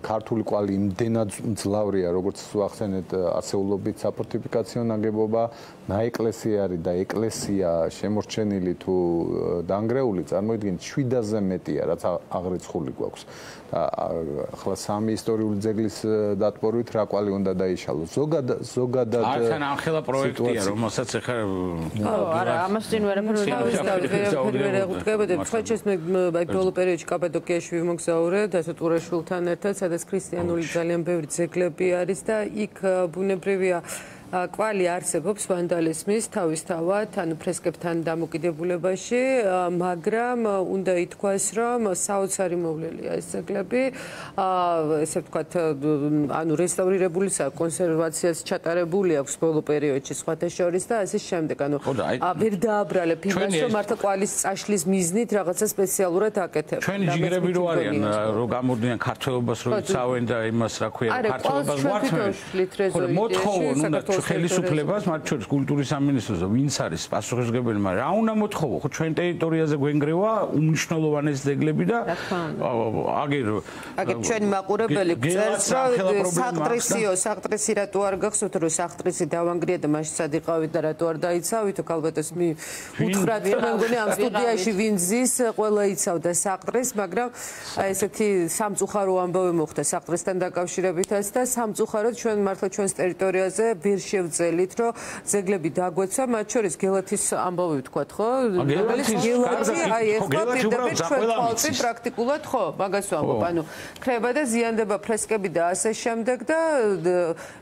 ქართული კვალი იმდენად ძლავრია, როგორც ახსენეთ, ასეულობით საფორტიფიკაციო ნაგებობა, ნაეკლესიარი და ეკლესია შემორჩენილი თუ დანგრეული, წარმოიდგინეთ 7-ზე მეტია, რაც აღრიცხული გვაქვს. და ახლა სამი ისტორიული ძეგლის დატბორვით რა კვალი უნდა დაიშალოს. ზოგადად ზოგადად არც ანხელა პროექტია, რომელსაც ახლა არა, ამას წინ ვერაფერი ვერ აღუდგებოდი. სხვა ჩემს მე აი ბოლო პერიოდში კაპადოკიაში ვიმოგზაურე დასო ტურაშვილთან ერთად, სადაც ქრისტიანული ძალიან ბევრი ძეგლები არის და იქ ბუნებრივია კვალი არსებობს ვანდალიზმის თავისთავად, ანუ ფრესკებთან დამოკიდებულებაში, მაგრამ უნდა ითქვას, რომ საოცარი მოვლენია ეს ძეგლები. ესე ვთქვათ, ანუ რესტავრირებულისა კონსერვაციას ჩატარებული აქვს ბოლო პერიოდში სხვათა შორის და ასე შემდეგ. ანუ ვერ დააბრალებ იმას, რომ მართლა კვალის წაშლის მიზნით რაღაცა სპეციალურად აკეთებ. ჩვენი ჯიგრები რო არიან, რო გამოდიან ქართველობას რო იცავენ და იმას რა ქვია, ქართველობას ვართმევენ. ხო, მოთხოვონ უნდა ხელისუფლებას, მათ შორის კულტურის სამინისტროს, ვინც არის პასუხისმგებელი, მაგრამ რა უნდა მოთხოვო? ხო ჩვენ ტერიტორიაზე გვენგრევა უმნიშვნელოვანესი ძეგლები და აგერ აგერ ჩვენი მაყურებელი გწერს, რომ საყტრისიო, საყტრისი რატო არ გახსოვთ, რომ საყტრისი დავანგრია და მაშინ სად იყავით და რატო არ დაიცავით? ალბათ ეს მე უთხრათ, რომ მე მგონი ამ სტუდიაში ვინ ზის, ყველა იცავდა საყტრის, მაგრამ აი ესეთი სამწუხარო ამბავი მოხდა საყტრისთან დაკავშირებითაც და სამწუხაროდ ჩვენ მართლა ჩვენს ტერიტორიაზე ვერ შევძელით, რომ ძეგლები დაგვეცა, მათ შორის გელათის ამბავი ვთქვათ, ხო? გელათის გელათი, აი ეხლა პირდაპირ ჩვენ თვალწინ პრაქტიკულად ხო, მაგას ვამბობ, ანუ ხრება და ზიანდება ფრესკები და ასე შემდეგ და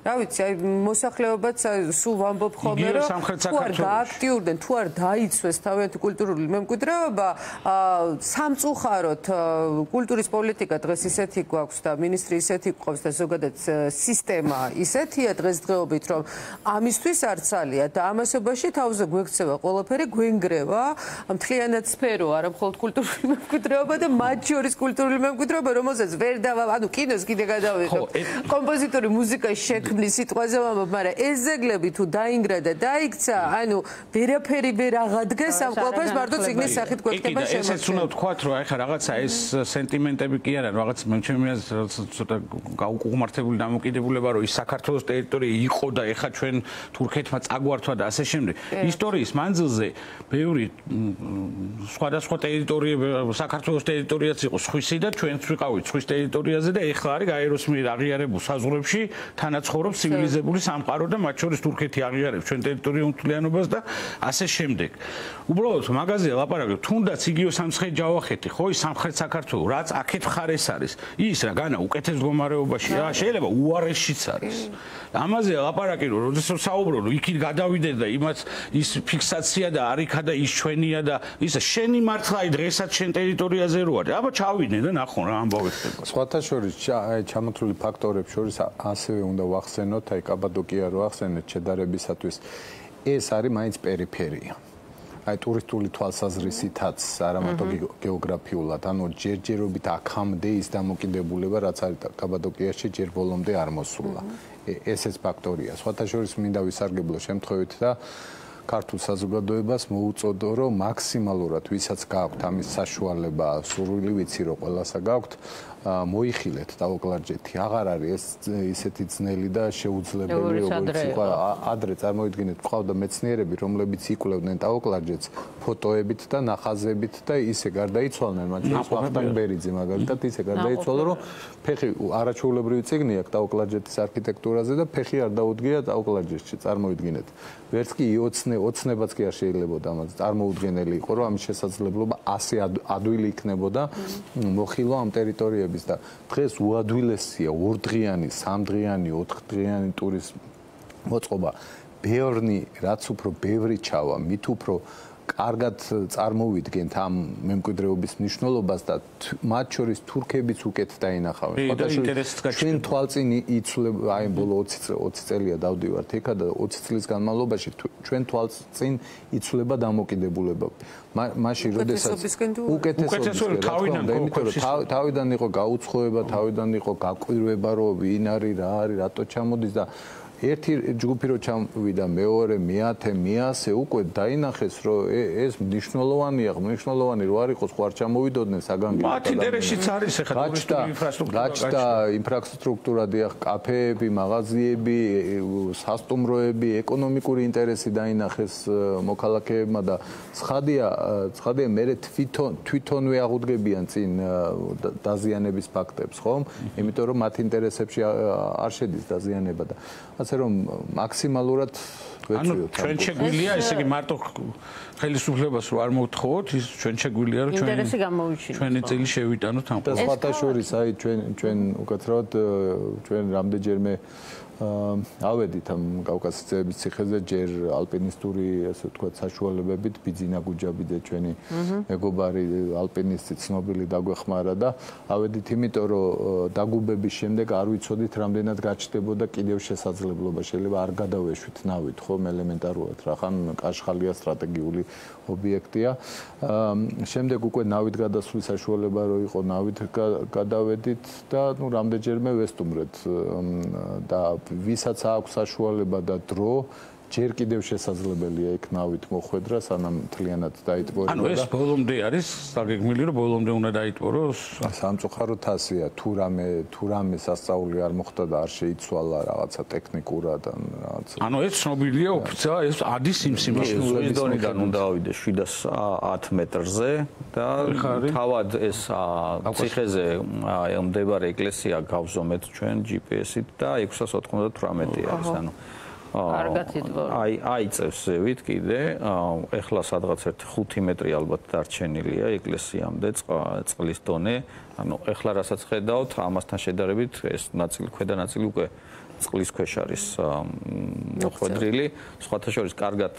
რა ვიცი, აი მოსახლეობაც სულ ვამბობ ხოლმე, რომ თუ არ გააქტიურდნენ, თუ არ დაიცვეს თავიანთი კულტურული მემკვიდრეობა, სამწუხაროდ კულტურის პოლიტიკა დღეს ისეთი გვაქვს და მინისტრი ისეთი გვყავს და ზოგადად სისტემა ისეთია დღესდღეობით, რომ ამისთვის არ ცალია და ამასობაში თავზე გვექცევა ყველაფერი, გვენგრევა მთლიანად სფერო, არა მხოლოდ კულტურული მემკვიდრეობა და მათ შორის კულტურული მემკვიდრეობა, რომელსაც ვერ დავა, ანუ კინოს კიდე გადავიღებ. კომპოზიტორი მუსიკას შექმნის სიტყვაზე ვამბობ, მაგრამ ეს ზეგლები თუ დაინგრა და დაიქცა, ანუ ვერაფერი ვერ აღადგეს ამ ყველაფერს მარტო ციგნის სახით გვექნება შემოწმება. ესეც უნდა ვთქვათ, რომ ეხლა რაღაცა ეს სენტიმენტები კი არა, რაღაც მე ჩემი აზრით ცოტა გაუკუღმართებული დამოკიდებულება, რომ ის საქართველოს ტერიტორია იყო და ეხლა ჩვენ თურქეთმა წაგვართვა და ასე შემდეგ. ისტორიის მანძილზე ბევრი სხვადასხვა ტერიტორიები საქართველოს ტერიტორიაც იყო სხვისი და ჩვენც ვიყავით სხვის ტერიტორიაზე და ეხლა არის გაეროს მიერ აღიარებულ საზღვრებში თანაცხოვრობს ცივილიზებული სამყარო და მათ შორის თურქეთი აღიარებს ჩვენ ტერიტორიულ მთლიანობას და ასე შემდეგ. უბრალოდ მაგაზე ლაპარაკობ, თუნდაც იგივე სამცხე ჯავახეთი, ხო, ის სამხრეთ საქართველოს, რაც აქეთ ხარეს არის. ის რა განა უკეთეს მდგომარეობაში, რა შეიძლება უარეშიც არის. ამაზე ლაპარაკი რომ როდესაც საუბრო რომ იქით გადავიდე და იმას ის ფიქსაცია და არიქა და ის ჩვენია და ისა შენი მართლა აი დღესაც შენ ტერიტორიაზე რო არის. აბა ჩავიდე და ნახო რა ამბავი ხდება. სხვათა შორის ჩამოთვლილი ფაქტორებს შორის ასევე უნდა ვახსენოთ აი კაბადოკია რო ახსენეთ შედარებისათვის ეს არის მაინც პერიფერია. აი ტურისტული თვალსაზრისითაც არა მარტო გეოგრაფიულად, ანუ ჯერჯერობით აქამდე ის დამოკიდებულება, რაც არის კაბადოკიაში ჯერ ბოლომდე არ მოსულა. ესეც ფაქტორია. სხვათა შორის მინდა ვისარგებლო შემთხვევით და ქართულ საზოგადოებას მოუწოდო, რომ მაქსიმალურად ვისაც გააქვთ ამის საშუალება, სურვილი ვიცი, რომ ყველასა გააქვთ, მოიხილეთ დაოკლარჯეთი. აღარ არის ეს ისეთი ძნელი და შეუძლებელი, როგორც იყო ადრე წარმოიდგინეთ, ყავდა მეცნიერები, რომლებიც იკვლევდნენ დაოკლარჯეთს ფოტოებით და ნახაზებით და ისე გარდაიცვალნენ, მათ შორის ვახტანგბერიძე მაგალითად ისე გარდაიცვალა, რომ ფეხი არაჩვეულებრივი ციგნია დაოკლარჯეთის არქიტექტურაზე და ფეხი არ დაუდგია დაოკლარჯეთში, წარმოიდგინეთ. ვერც კი ოცნე ოცნებაც კი არ შეიძლება და ამას წარმოუდგენელი იყო, რომ ამის შესაძლებლობა ასე ადვილი იქნებოდა მოხილვა ამ ტერიტორიების ტურიზმის და დღეს უადვილესია ორდღიანი, სამდღიანი, ოთხდღიანი ტურიზმი მოწყობა. ბევრი რაც უფრო ბევრი ჩავა, მით უფრო კარგად წარმოვიდგენთ ამ მემკვიდრეობის მნიშვნელობას და მათ შორის თურქებიც უკეთ დაინახავენ. ჩვენ თვალწინ იცვლება, აი ბოლო 20 20 წელია დავდივართ ეკა და 20 წლის განმავლობაში ჩვენ თვალწინ იცვლება დამოკიდებულება. მაშინ როდესაც უკეთესობის თავიდან თავიდან იყო გაუცხოება, თავიდან იყო გაკვირვება, რომ ვინ არის, რა არის, რატო ჩამოდის და ერთი ჯგუფი რო ჩამვიდა მეორე მეათე მეასე უკვე დაინახეს რომ ეს მნიშვნელოვანია მნიშვნელოვანი რო არ იყოს ხო არ ჩამოვიდოდნენ საგანგებო მათ ინტერესიც არის ახლა ტურისტული ინფრასტრუქტურა გაჩნდა ინფრასტრუქტურა დიახ კაფეები მაღაზიები სასტუმროები ეკონომიკური ინტერესი დაინახეს მოქალაქეებმა და ცხადია ცხადია მე თვითონ თვითონვე აღუდგებიან წინ დაზიანების ფაქტებს ხომ? იმიტომ რომ მათ ინტერესებში არ შედის დაზიანება და ასე რომ მაქსიმალურად ვეცვიოთ. ანუ ჩვენ შეგვიძლია ესე იგი მარტო ხელისუფლებას რო არ მოვთხოვოთ, ის ჩვენ შეგვიძლია რომ ჩვენ ინტერესი გამოვიჩინოთ. ჩვენი წილი შევიტანოთ ამ პროცესში. სხვათა შორის აი ჩვენ ჩვენ უკეთრად ჩვენ რამდენჯერმე ავედით ამ კავკასიების ციხეზე ჯერ ალპინისტური ასე ვთქვათ საშუალებებით ბიძინა გუჯაბიძე ჩვენი მეგობარი ალპინისტი ცნობილი დაგვეხმარა და ავედით იმიტომ რომ დაგუბების შემდეგ არ ვიცოდით რამდენად გაჩნდებოდა კიდევ შესაძლებლობა შეიძლება არ გადავეშვით ნავით ხომ ელემენტარულად რა ხან კაშხალია სტრატეგიული ობიექტია. შემდეგ უკვე ნავით გადასვლის საშუალება რო იყო ნავით გადავედით და ნუ რამდენჯერმე ვესტუმრეთ და ვისაც აქვს საშუალება და დრო ჯერ კიდევ შესაძლებელია იქ ნავით მოხვედრა სანამ თლიანად დაიტბორება. ანუ ეს ბოლომდე არის დაგეგმილი რომ ბოლომდე უნდა დაიტბოროს? სამწუხაროდ ასეა. თუ რამე თუ რამე სასწაული არ მოხდა და არ შეიცვალა რაღაცა ტექნიკურად ან რაღაც. ანუ ეს ცნობილია ოფიციალურად ეს ადის იმ სიმაშნეების დონიდან უნდა ავიდეს 710 მეტრზე და თავად ეს ციხეზე მდებარე ეკლესია გავზომეთ ჩვენ GPS-ით და 698 არის ანუ კარგად იტყო. აი აიწევს ზევით კიდე. ეხლა სადღაც ერთ 5 მეტრი ალბათ დარჩენილია ეკლესიამდე წყლის დონე. ანუ ეხლა რასაც ხედავთ, ამასთან შედარებით ეს ნაწილი ქვედა ნაწილი უკვე წყლის ქვეშ არის მოხვედრილი. სხვათა შორის კარგად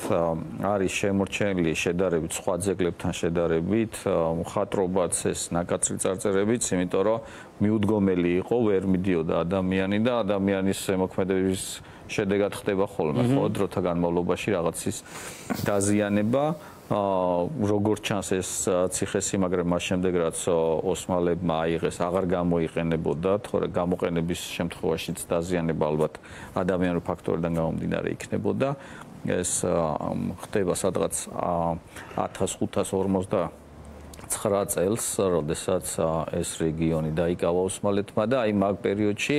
არის შემორჩენილი შედარებით სხვა ძეგლებთან შედარებით, მხატვრობაც ეს ნაკაცრი წარწერებიც, იმიტომ რომ მიუდგომელი იყო, ვერ მიდიოდა ადამიანი და ადამიანის მოქმედების შედეგად ხდება ხოლმე ხო დროთა განმავლობაში რაღაცის დაზიანება. აა როგორც ჩანს ეს ციხესიმაგრე მას შემდეგ რაც ოსმალებმა აიღეს აღარ გამოიყენებოდა, თორე გამოყენების შემთხვევაშიც დაზიანება ალბათ ადამიანური ფაქტორიდან გამომდინარე იქნებოდა. ეს ხდება სადღაც 1559 წელს, როდესაც ეს რეგიონი დაიკავა ოსმალეთმა და აი მაგ პერიოდში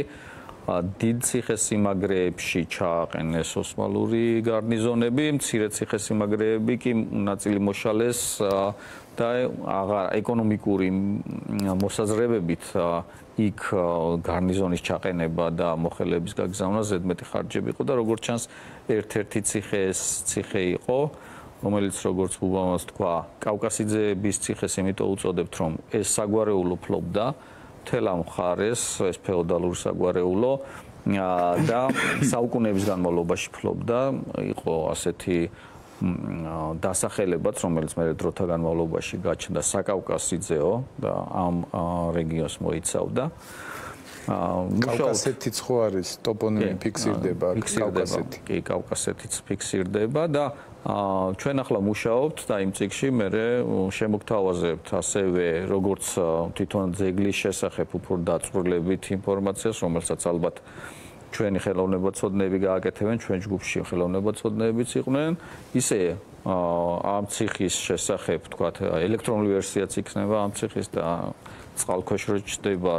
დიდ ციხესიმაგრეებში ჩააყენეს ოსმალური გარნიზონები, მცირე ციხესიმაგრეები კი ნაწილი მოშალეს და აღარ ეკონომიკური მოსაზრებებით იქ გარნიზონის ჩაყენება და მოხელების გაგზავნა ზედმეტი ხარჯები იყო და როგორც ჩანს ერთ-ერთი ციხე ეს ციხე იყო რომელიც როგორც უბამას თქვა კავკასიძეების ციხეს იმიტომ უწოდებთ რომ ეს საგვარეულო ფლობდა მთელ ამ ხარეს ეს ფეოდალური საგვარეულო და საუკუნეების განმავლობაში ფლობდა იყო ასეთი დასახელებაც, რომელიც მე დროთა განმავლობაში გაჩნდა საკავკასიძეო და ამ რეგიონს მოიცავდა. კავკასეთიც ხო არის, ტოპონიმი ფიქსირდება, კავკასეთი. კი, კავკასეთიც ფიქსირდება და ჩვენ ახლა მუშაობთ და იმ ციკში მე შემოგთავაზებთ ასევე როგორც თვითონ ძეგლის შესახებ უფრო დაწვრილებით ინფორმაციას, რომელსაც ალბათ ჩვენი ხელოვნებაცოდნეები გააკეთებენ, ჩვენ ჯგუფში ხელოვნებაცოდნეებიც იყვნენ, ისე ამ ციხის შესახებ, თქვათ, ელექტრონული ვერსიაც იქნება ამ ციხის და წყალქვეშ რჩება,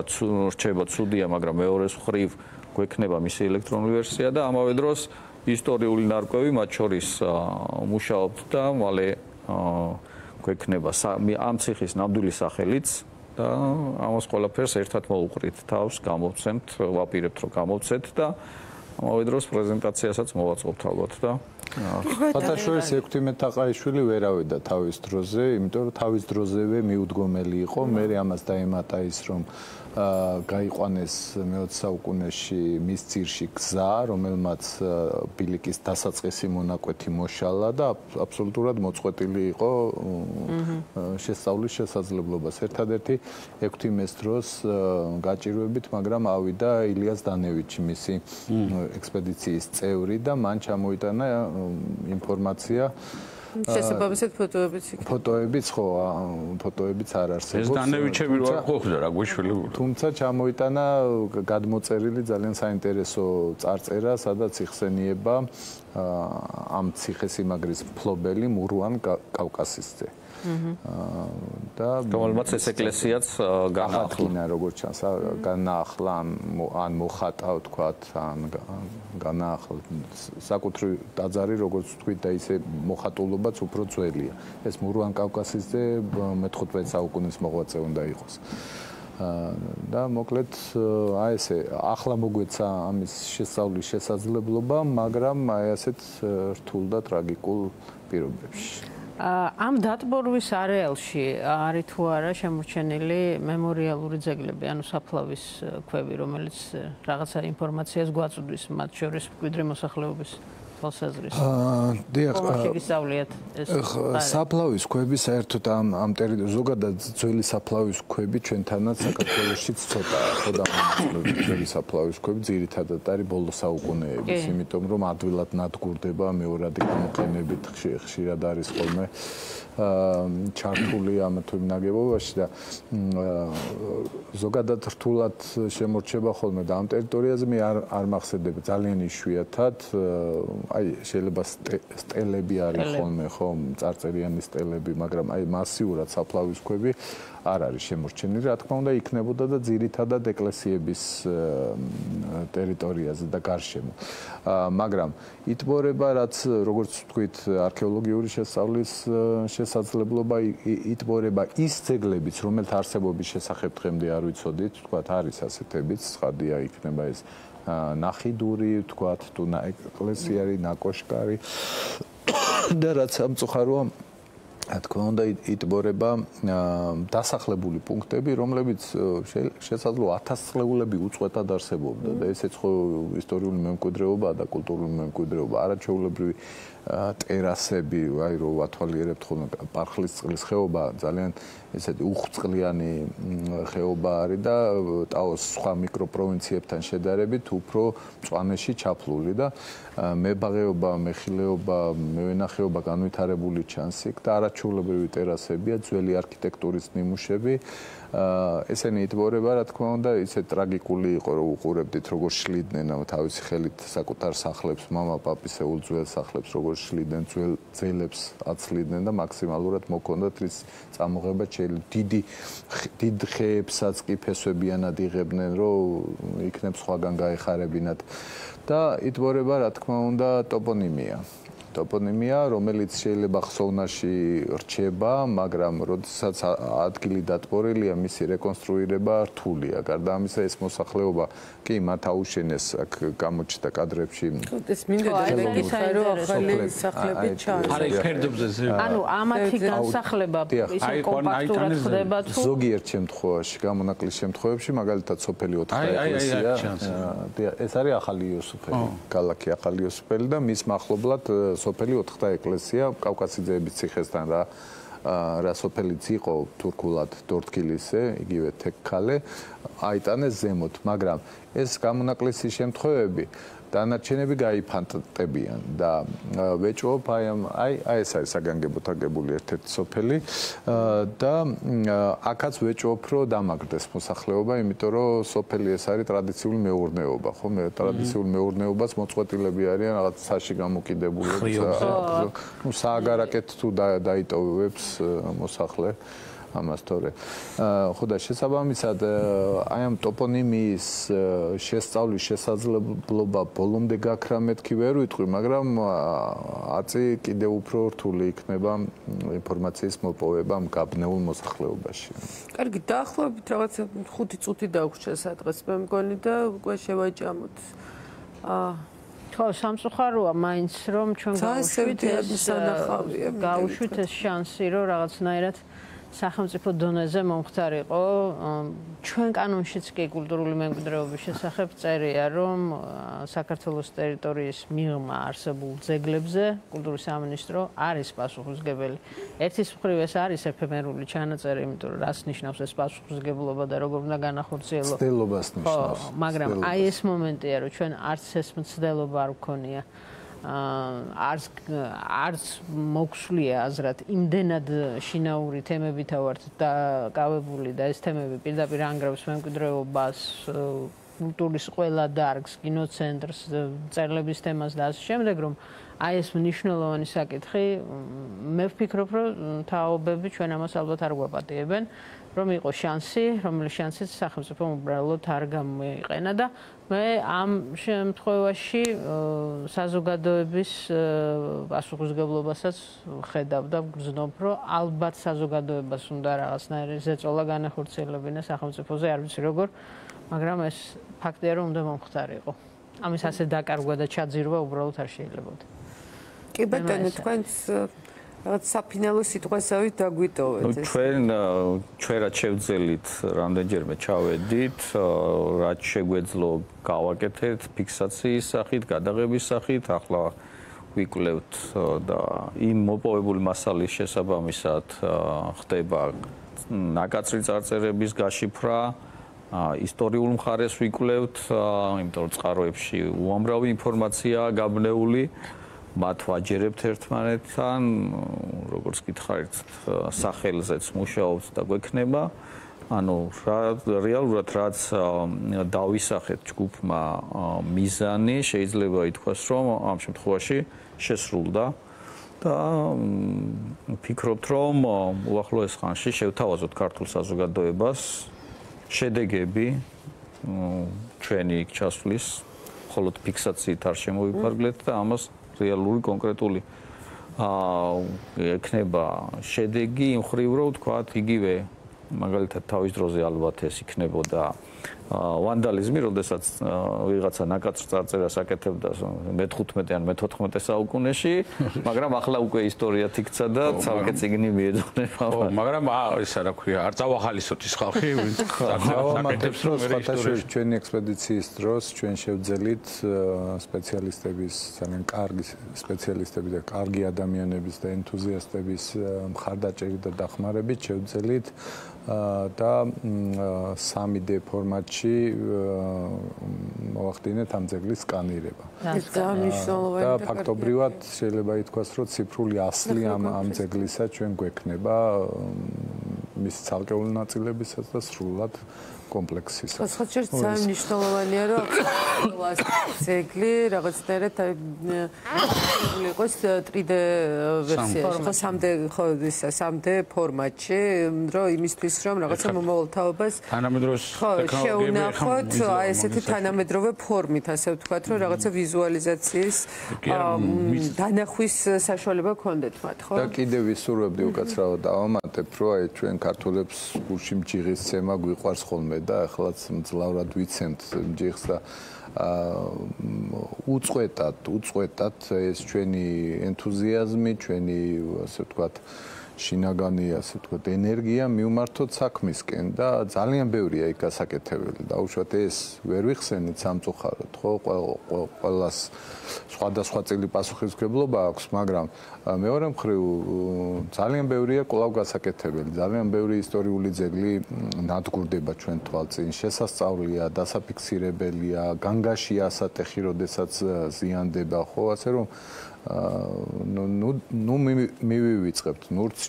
რჩება ცუდია, მაგრამ მეორეს ხრივ გვექნება მისი ელექტრონული ვერსია და ამავე დროს ისტორიული ნარკვევი მათ შორის მუშაობთ და მალე გვექნება ამ ციხის ნამდვილი სახელიც და ამას ყველაფერს ერთად მოუყრით. თავს გამოვცემთ ვაპირებთ რომ გამოვცეთ და ამავე დროს პრეზენტაციასაც მოვაწყობთ ალბათ და ფათაშორის ექვთიმე თაყაიშვილი ვერავედა თავის დროზე იმიტომ რომ თავის დროზევე მიუდგომელი იყო. მე ამას დაემატა ის რომ გაიყვანეს მე-20 საუკუნეში მის ძირში გზა, რომელმაც ბილიკის დასაწყისი მონაკვეთი მოშალა და აბსოლუტურად მოწყვეტილი იყო შესწავლის შესაძლებლობას. ერთადერთი ექვთიმეს დროს გაჭირვებით, მაგრამ ავიდა ილიას დანევიჩი, მისი ექსპედიციის წევრი და მან ჩამოიტანა ინფორმაცია შესაბამისად ფოტოებიც იქ. ფოტოებიც ხო, ფოტოებიც არ არსებობს. ეს დანევიჩები ვარ ხო ხდა რა გვიშვილი. თუმცა ჩამოიტანა გადმოწერილი ძალიან საინტერესო წარწერა, სადაც იხსენიება ამ ციხესიმაგრის ფლობელი მურუან კავკასისზე. და რომელმაც ეს ეკლესიაც განაახლა როგორც ჩანს განაახლა ან მოხატა თქვათ ან განაახლა საკუთრი დაძარი როგორც თქვით და ისე მოხატულობაც უფრო ძველია. ეს მურუან კავკასისზე მე-15 საუკუნის მოღვაწე უნდა იყოს. და მოკლედ აი ესე ახლა მოგვეცა ამის შესწავლის შესაძლებლობა მაგრამ აი ასეთ რთულ და ტრაგიკულ პირობებში ამ დატბორვის არეალში არის თუ არა შემორჩენილი მემორიალური ძეგლები, ანუ საფლავის ქვები, რომელიც რაღაცა ინფორმაციას გვაწვდის მათ შორის მკვიდრი მოსახლეობის თვალსაზრისით. აა დიახ. შეგისწავლიათ ეს. საფლავის ქვები საერთოდ ამ ამ ტერიტორიაზე ზოგადად ძველი საფლავის ქვები ჩვენთანაც საქართველოსშიც ცოტაა, ხო და ძველი საფლავის ქვები ძირითადად არის ბოლო საუკუნეების, იმიტომ რომ ადვილად ნადგურდება მეორადი გამოყენებით ხშირად არის ხოლმე ჩართული ამ თუ ნაგებობაში და ზოგადად რთულად შემორჩება ხოლმე და ამ ტერიტორიაზე მე არ არ მახსენდება ძალიან იშვიათად აი შეიძლება სტელები არის ხოლმე ხო წარწერიანი სტელები მაგრამ აი მასიურად საფლავის ქვები არ არის შემორჩენილი, რა თქმა უნდა, იქნებოდა და ძირითადად ეკლესიების ტერიტორიაზე და გარშემო. მაგრამ იტბორება, რაც როგორც ვთქვით, არქეოლოგიური შესწავლის შესაძლებლობა იტბორება ის ძეგლებიც, რომელთა არსებობის შესახებ დღემდე არ ვიცოდით, თქვათ არის ასეთებიც, ცხადია იქნება ეს ნახიდური, თქვათ, თუ ეკლესიარი, ნაკოშკარი და რაც ამწუხაროა რა თქმა უნდა იტბორება დასახლებული პუნქტები, რომლებიც შესაძლოა 1000 წლეულები უწყვეტად არსებობდა და ესეც ხო ისტორიული მემკვიდრეობაა და კულტურული მემკვიდრეობა, არაჩვეულებრივი ტერასები, აი რო ვათვალიერებთ ხოლმე პარხლის წყლის ხეობა ძალიან ესეთი უხწყლიანი ხეობა არის და ტაოს სხვა მიკროპროვინციებთან შედარებით უფრო მწვანეში ჩაფლული და მებაღეობა, მეხილეობა, მევენახეობა განვითარებული ჩანს იქ და ჩვეულებრივი ტერასებია, ძველი არქიტექტურის ნიმუშები. ესენი იტბორება, რა თქმა უნდა, ისე ტრაგიკული იყო, რომ უყურებდით, როგორ შლიდნენ თავისი ხელით საკუთარ სახლებს, мама-папისეულ ძველ სახლებს, როგორ შლიდნენ, ძველ ძელებს აცლიდნენ და მაქსიმალურად მოქონდათ რის წამოღება შეიძლება დიდი დიდ ხეებსაც კი ფესვებიანად იღებდნენ, რომ იქნებ სხვაგან გაეხარებინათ. და იტბორება, რა თქმა უნდა, ტოპონიმია. ტოპონიმია, რომელიც შეიძლება ხსოვნაში რჩება, მაგრამ როდესაც ადგილი დატბორილია, მისი რეკონსტრუირება რთულია. გარდა ამისა, ეს მოსახლეობა კი მათ აუშენეს აქ გამოჩნდა კადრებში. ეს მინდა დაიგიხარო, რომ ახალი სახლები ჩაანს. არის ფერდობზე ზე. ანუ ამათი განსახლება ისე კომპაქტურად ხდება თუ ზოგიერთ შემთხვევაში, გამონაკლის შემთხვევებში, მაგალითად, სოფელი 4 ეკლესია. ეს არის ახალი იოსუფელი, ქალაქი ახალი იოსუფელი და მის მახლობლად სოფელი 4-თა ეკლესია კავკასიძეების ციხესთან რა რა სოფელიც იყო თურქულად დორთქილისე, იგივე თექქალე, აიტანეს ზემოთ, მაგრამ ეს გამონაკლისი შემთხვევები დანარჩენები გაიფანტებიან და ვეჭვობ აი ამ აი აი ეს არის საგანგებოდ აგებული ერთ-ერთი სოფელი და აქაც ვეჭვობ რომ დამაგრდეს მოსახლეობა, იმიტომ რომ სოფელი ეს არის ტრადიციული მეურნეობა, ხო? მე ტრადიციული მეურნეობას მოწყვეტილები არიან რაღაც საში გამოკიდებულები. ნუ სააგარაკეთ თუ დაიტოვებს მოსახლე ამას თორე. ხო და შესაბამისად აი ამ ტოპონიმის შესწავლის შესაძლებლობა ბოლომდე გაქრა მეთქი ვერ ვიტყვი მაგრამ აწი კიდე უფრო რთული იქნება ინფორმაციის მოპოვება მგაბნეულ მოსახლეობაში. კარგი დაახლოებით რაღაცა 5 წუთი დაგვჭირ სადღაც მე მგონი და უკვე შევაჭამოთ. აა ხო, სამწუხაროა მაინც რომ ჩვენ გავუშვით ეს გავუშვით ეს შანსი რომ რაღაცნაირად სახელმწიფო დონეზე მომხდარიყო ჩვენ კანონშიც კი კულტურული მემკვიდრეობის შესახებ წერია რომ საქართველოს ტერიტორიის მიღმა არსებულ ძეგლებზე კულტურის სამინისტრო არის პასუხისგებელი. ერთის მხრივ ეს არის ეფემერული ჩანაწერი, იმიტომ რომ რას ნიშნავს ეს პასუხისგებლობა და როგორ უნდა განახორციელო. ცდელობას ნიშნავს. მაგრამ აი ეს მომენტია რომ ჩვენ არც ეს მცდელობა არ გქონია. არც არც მოქსვლია აზრად იმდენად შინაური თემებით ავართ და კავებული და ეს თემები პირდაპირ ანგრევს მემკვიდრეობას კულტურის ყველა დარგს, კინოცენტრს, წერლების თემას და ასე შემდეგ, რომ აი ეს მნიშვნელოვანი საკითხი, მე ვფიქრობ, რომ თაობები ჩვენ ამას ალბათ არ გვაპატიებენ. რომ იყო შანსი, რომელიც შანსიც სახელმწიფო უბრალოდ არ გამოიყენა და მე ამ შემთხვევაში საზოგადოების პასუხისგებლობასაც ხედავ და გძნობ, რომ ალბათ საზოგადოებას უნდა რაღაცნაირი ზეწოლა განახორციელებინა სახელმწიფოზე, არ ვიცი როგორ, მაგრამ ეს ფაქტია, რომ უნდა მომხდარიყო. ამის ასე დაკარგვა და ჩაძირვა უბრალოდ არ შეიძლება. კი ბატონო, თქვენს რაღაც საფინალო სიტყვასავით დაგვიტოვეთ ეს. ჩვენ ჩვენ რაც შევძელით, რამდენჯერმე ჩავედით, რაც შეგვეძლო გავაკეთეთ ფიქსაციის სახით, გადაღების სახით, ახლა ვიკვლევთ და იმ მოპოვებული მასალის შესაბამისად ხდება ნაკაცრი წარწერების გაშიფრა ისტორიულ მხარეს ვიკვლევთ, იმიტომ რომ წყაროებში უამრავი ინფორმაციაა გაბნეული. მათ ვაჯერებთ ერთმანეთთან, როგორც გითხარით, სახელზეც მუშაობთ და გვექნება. ანუ რა რეალურად რაც დავისახეთ ჯგუფმა მიზანი, შეიძლება ითქვას, რომ ამ შემთხვევაში შესრულდა და ფიქრობთ, რომ უახლოეს ხანში შევთავაზოთ ქართულ საზოგადოებას შედეგები ჩვენი ჩასვლის მხოლოდ ფიქსაციით არ შემოვიფარგლეთ და ამას რეალური კონკრეტული აა ექნება შედეგი. იმ ხრივ რომ თქვათ იგივე მაგალითად თავის დროზე ალბათ ეს იქნებოდა ვანდალიზმი, როდესაც ვიღაცა ნაკაც წარწერას აკეთებდა მე-15 ან მე-14 საუკუნეში, მაგრამ ახლა უკვე ისტორიათ იქცა და ცალკე ციგნი მიეძღვნება. ო, მაგრამ ისა რა ქვია, არ წავახალისოთ ის ხალხი, აკეთებს რომ სპარტაშოვის ჩვენი ექსპედიციის დროს ჩვენ შევძელით სპეციალისტების, ძალიან კარგი სპეციალისტების და კარგი ადამიანების და ენთუზიასტების მხარდაჭერით და დახმარებით შევძელით და 3D ფორმატში მოახდინეთ ამ ძეგლის სკანირება. და ფაქტობრივად შეიძლება ითქვას, რომ ციფრული ასლი ამ ამ ძეგლისა ჩვენ გვექნება მის ცალკეული ნაწილებისაც და სრულად კომპლექსის. ხოჭერ ძალიან მნიშვნელოვანია რომ ყველას ძეგლი რაღაცნაირად იყოს 3D ვერსიაში, ხო 3D ხო ისა 3D ფორმატში, რომ იმისთვის რომ რაღაცა მომავალ თაობას თანამედროვე ხო შეუნახოთ აი ესეთი თანამედროვე ფორმით, ასე ვთქვათ, რომ რაღაცა ვიზუალიზაციის დანახვის საშუალება გქონდეთ მათ, ხო? და კიდევ ვისურვებდი უკაცრავად დავამატებ, რომ აი ჩვენ ქართულებს გულში მჭიღის ცემა გვიყვარს ხოლმე და ახლაც მძლავრად ვიცემთ ჯიხს და უწყვეტად უწყვეტად ეს ჩვენი ენთუზიაზმი, ჩვენი ასე ვთქვათ შინაგანი ასე ვთქვათ ენერგია მიუმართოთ საქმისკენ და ძალიან ბევრია იქ გასაკეთებელი და უშუალოდ ეს ვერ ვიხსენით სამწუხაროდ ხო? ყველას სხვადასხვა წილი პასუხისგებლობა აქვს მაგრამ მეორე მხრივ ძალიან ბევრია კვლავ გასაკეთებელი ძალიან ბევრი ისტორიული ძეგლი ნადგურდება ჩვენ თვალწინ შესასწავლია დასაფიქსირებელია განგაში ასატეხი როდესაც ზიანდება ხო? ასე რომ ნუ ნუ ნუ მივივიწყებთ. ნურც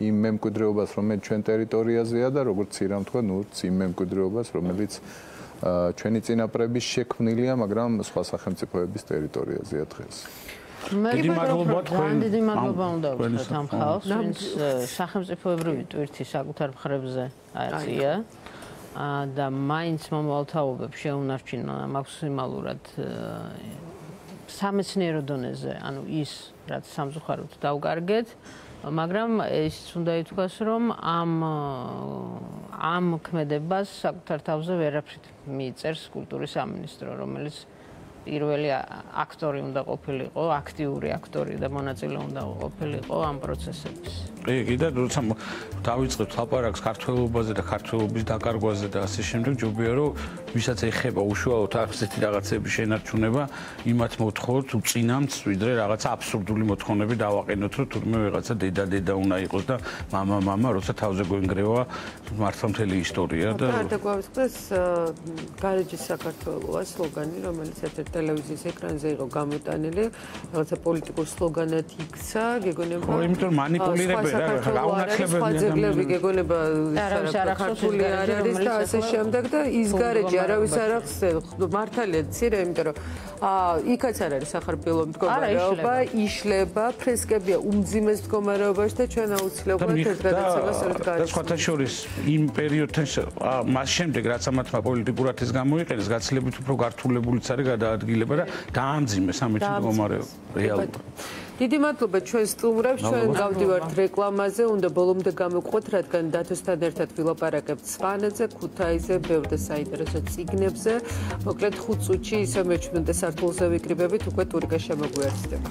იმ მემკვიდრეობას რომელიც ჩვენ ტერიტორიაზეა და როგორც ირამ თქვა ნურც იმ მემკვიდრეობას რომელიც ჩვენი წინაპრების შექმნილია მაგრამ სხვა სახელმწიფოების ტერიტორიაზეა დღეს. დიდი მადლობა თქვენ დიდი მადლობა უნდა ვთქვათ ამ ხალხს ვინც სახელმწიფოებრივი ტვირთი საკუთარ მხრებზე აიწია და მაინც მომალთაობებს შეუნარჩინა მაქსიმალურად სამეცნიერო დონეზე, ანუ ის, რაც სამწუხაროდ დაუკარგეთ, მაგრამ ის უნდა ითქვას, რომ ამ ამ ქმედებას საკუთარ თავზე ვერაფრით მიწერს კულტურის სამინისტრო, რომელიც პირველი აქტორი უნდა ყოფილიყო, აქტიური აქტორი და მონაწილე უნდა ყოფილიყო ამ პროცესების. კი, კიდე როცა დავიწყებთ ლაპარაკს ქართველობაზე და ქართველობის დაკარგვაზე და ასე შემდეგ, ჯობია რომ ვისაც ეხება უშუალოდ ასეთი რაღაცების შენარჩუნება, იმათ მოთხოვთ უწინამც ვიდრე რაღაცა აბსურდული მოთხოვნები დავაყენოთ, რომ თურმე ვიღაცა დედა დედა უნდა იყოს და мама мама, როცა თავზე გვენგრევა მართლა მთელი ისტორია და გადაგვავიწყდეს გარეჯის საქართველოა სლოგანი, რომელიც ერთ-ერთ ტელევიზიის ეკრანზე იყო გამოტანილი, რაღაცა პოლიტიკურ სლოგანად იქცა, გეგონება. ხო, იმიტომ მანიპულირებენ რა, გაუნათლებენ ადამიანებს. სხვა ძეგლები გეგონება ქართული არ არის და ასე შემდეგ და ის გარეჯი არავის არ ახსენს. მართალია, ცირე, იმიტომ რომ აა იქაც არ არის სახარბილო მდგომარეობა, იშლება, ფრესკებია უმძიმეს მდგომარეობაში და ჩვენ აუცილებლად ეს გადაცემა სწორედ გააჩნია. და სხვათა შორის იმ პერიოდთან მას შემდეგ რაც ამათმა პოლიტიკურად ეს გამოიყენეს, გაცილებით უფრო გართულებულიც არის გადაადგილება. ადგილება და დაამძიმე სამეთი მდგომარეობა რეალურად. დიდი მადლობა ჩვენ სტუმრებს, ჩვენ გავდივართ რეკლამაზე, უნდა ბოლომდე გამოგყვეთ, რადგან დათოსთან ერთად ვილაპარაკებთ სვანეთზე, ქუთაისზე, ბევრ და საინტერესო ციგნებზე. მოკლედ 5 წუთში ისე მე ჩვენ და სართულზე ვიკრიბებით, უკვე ტურიკა შემოგვიერთდება.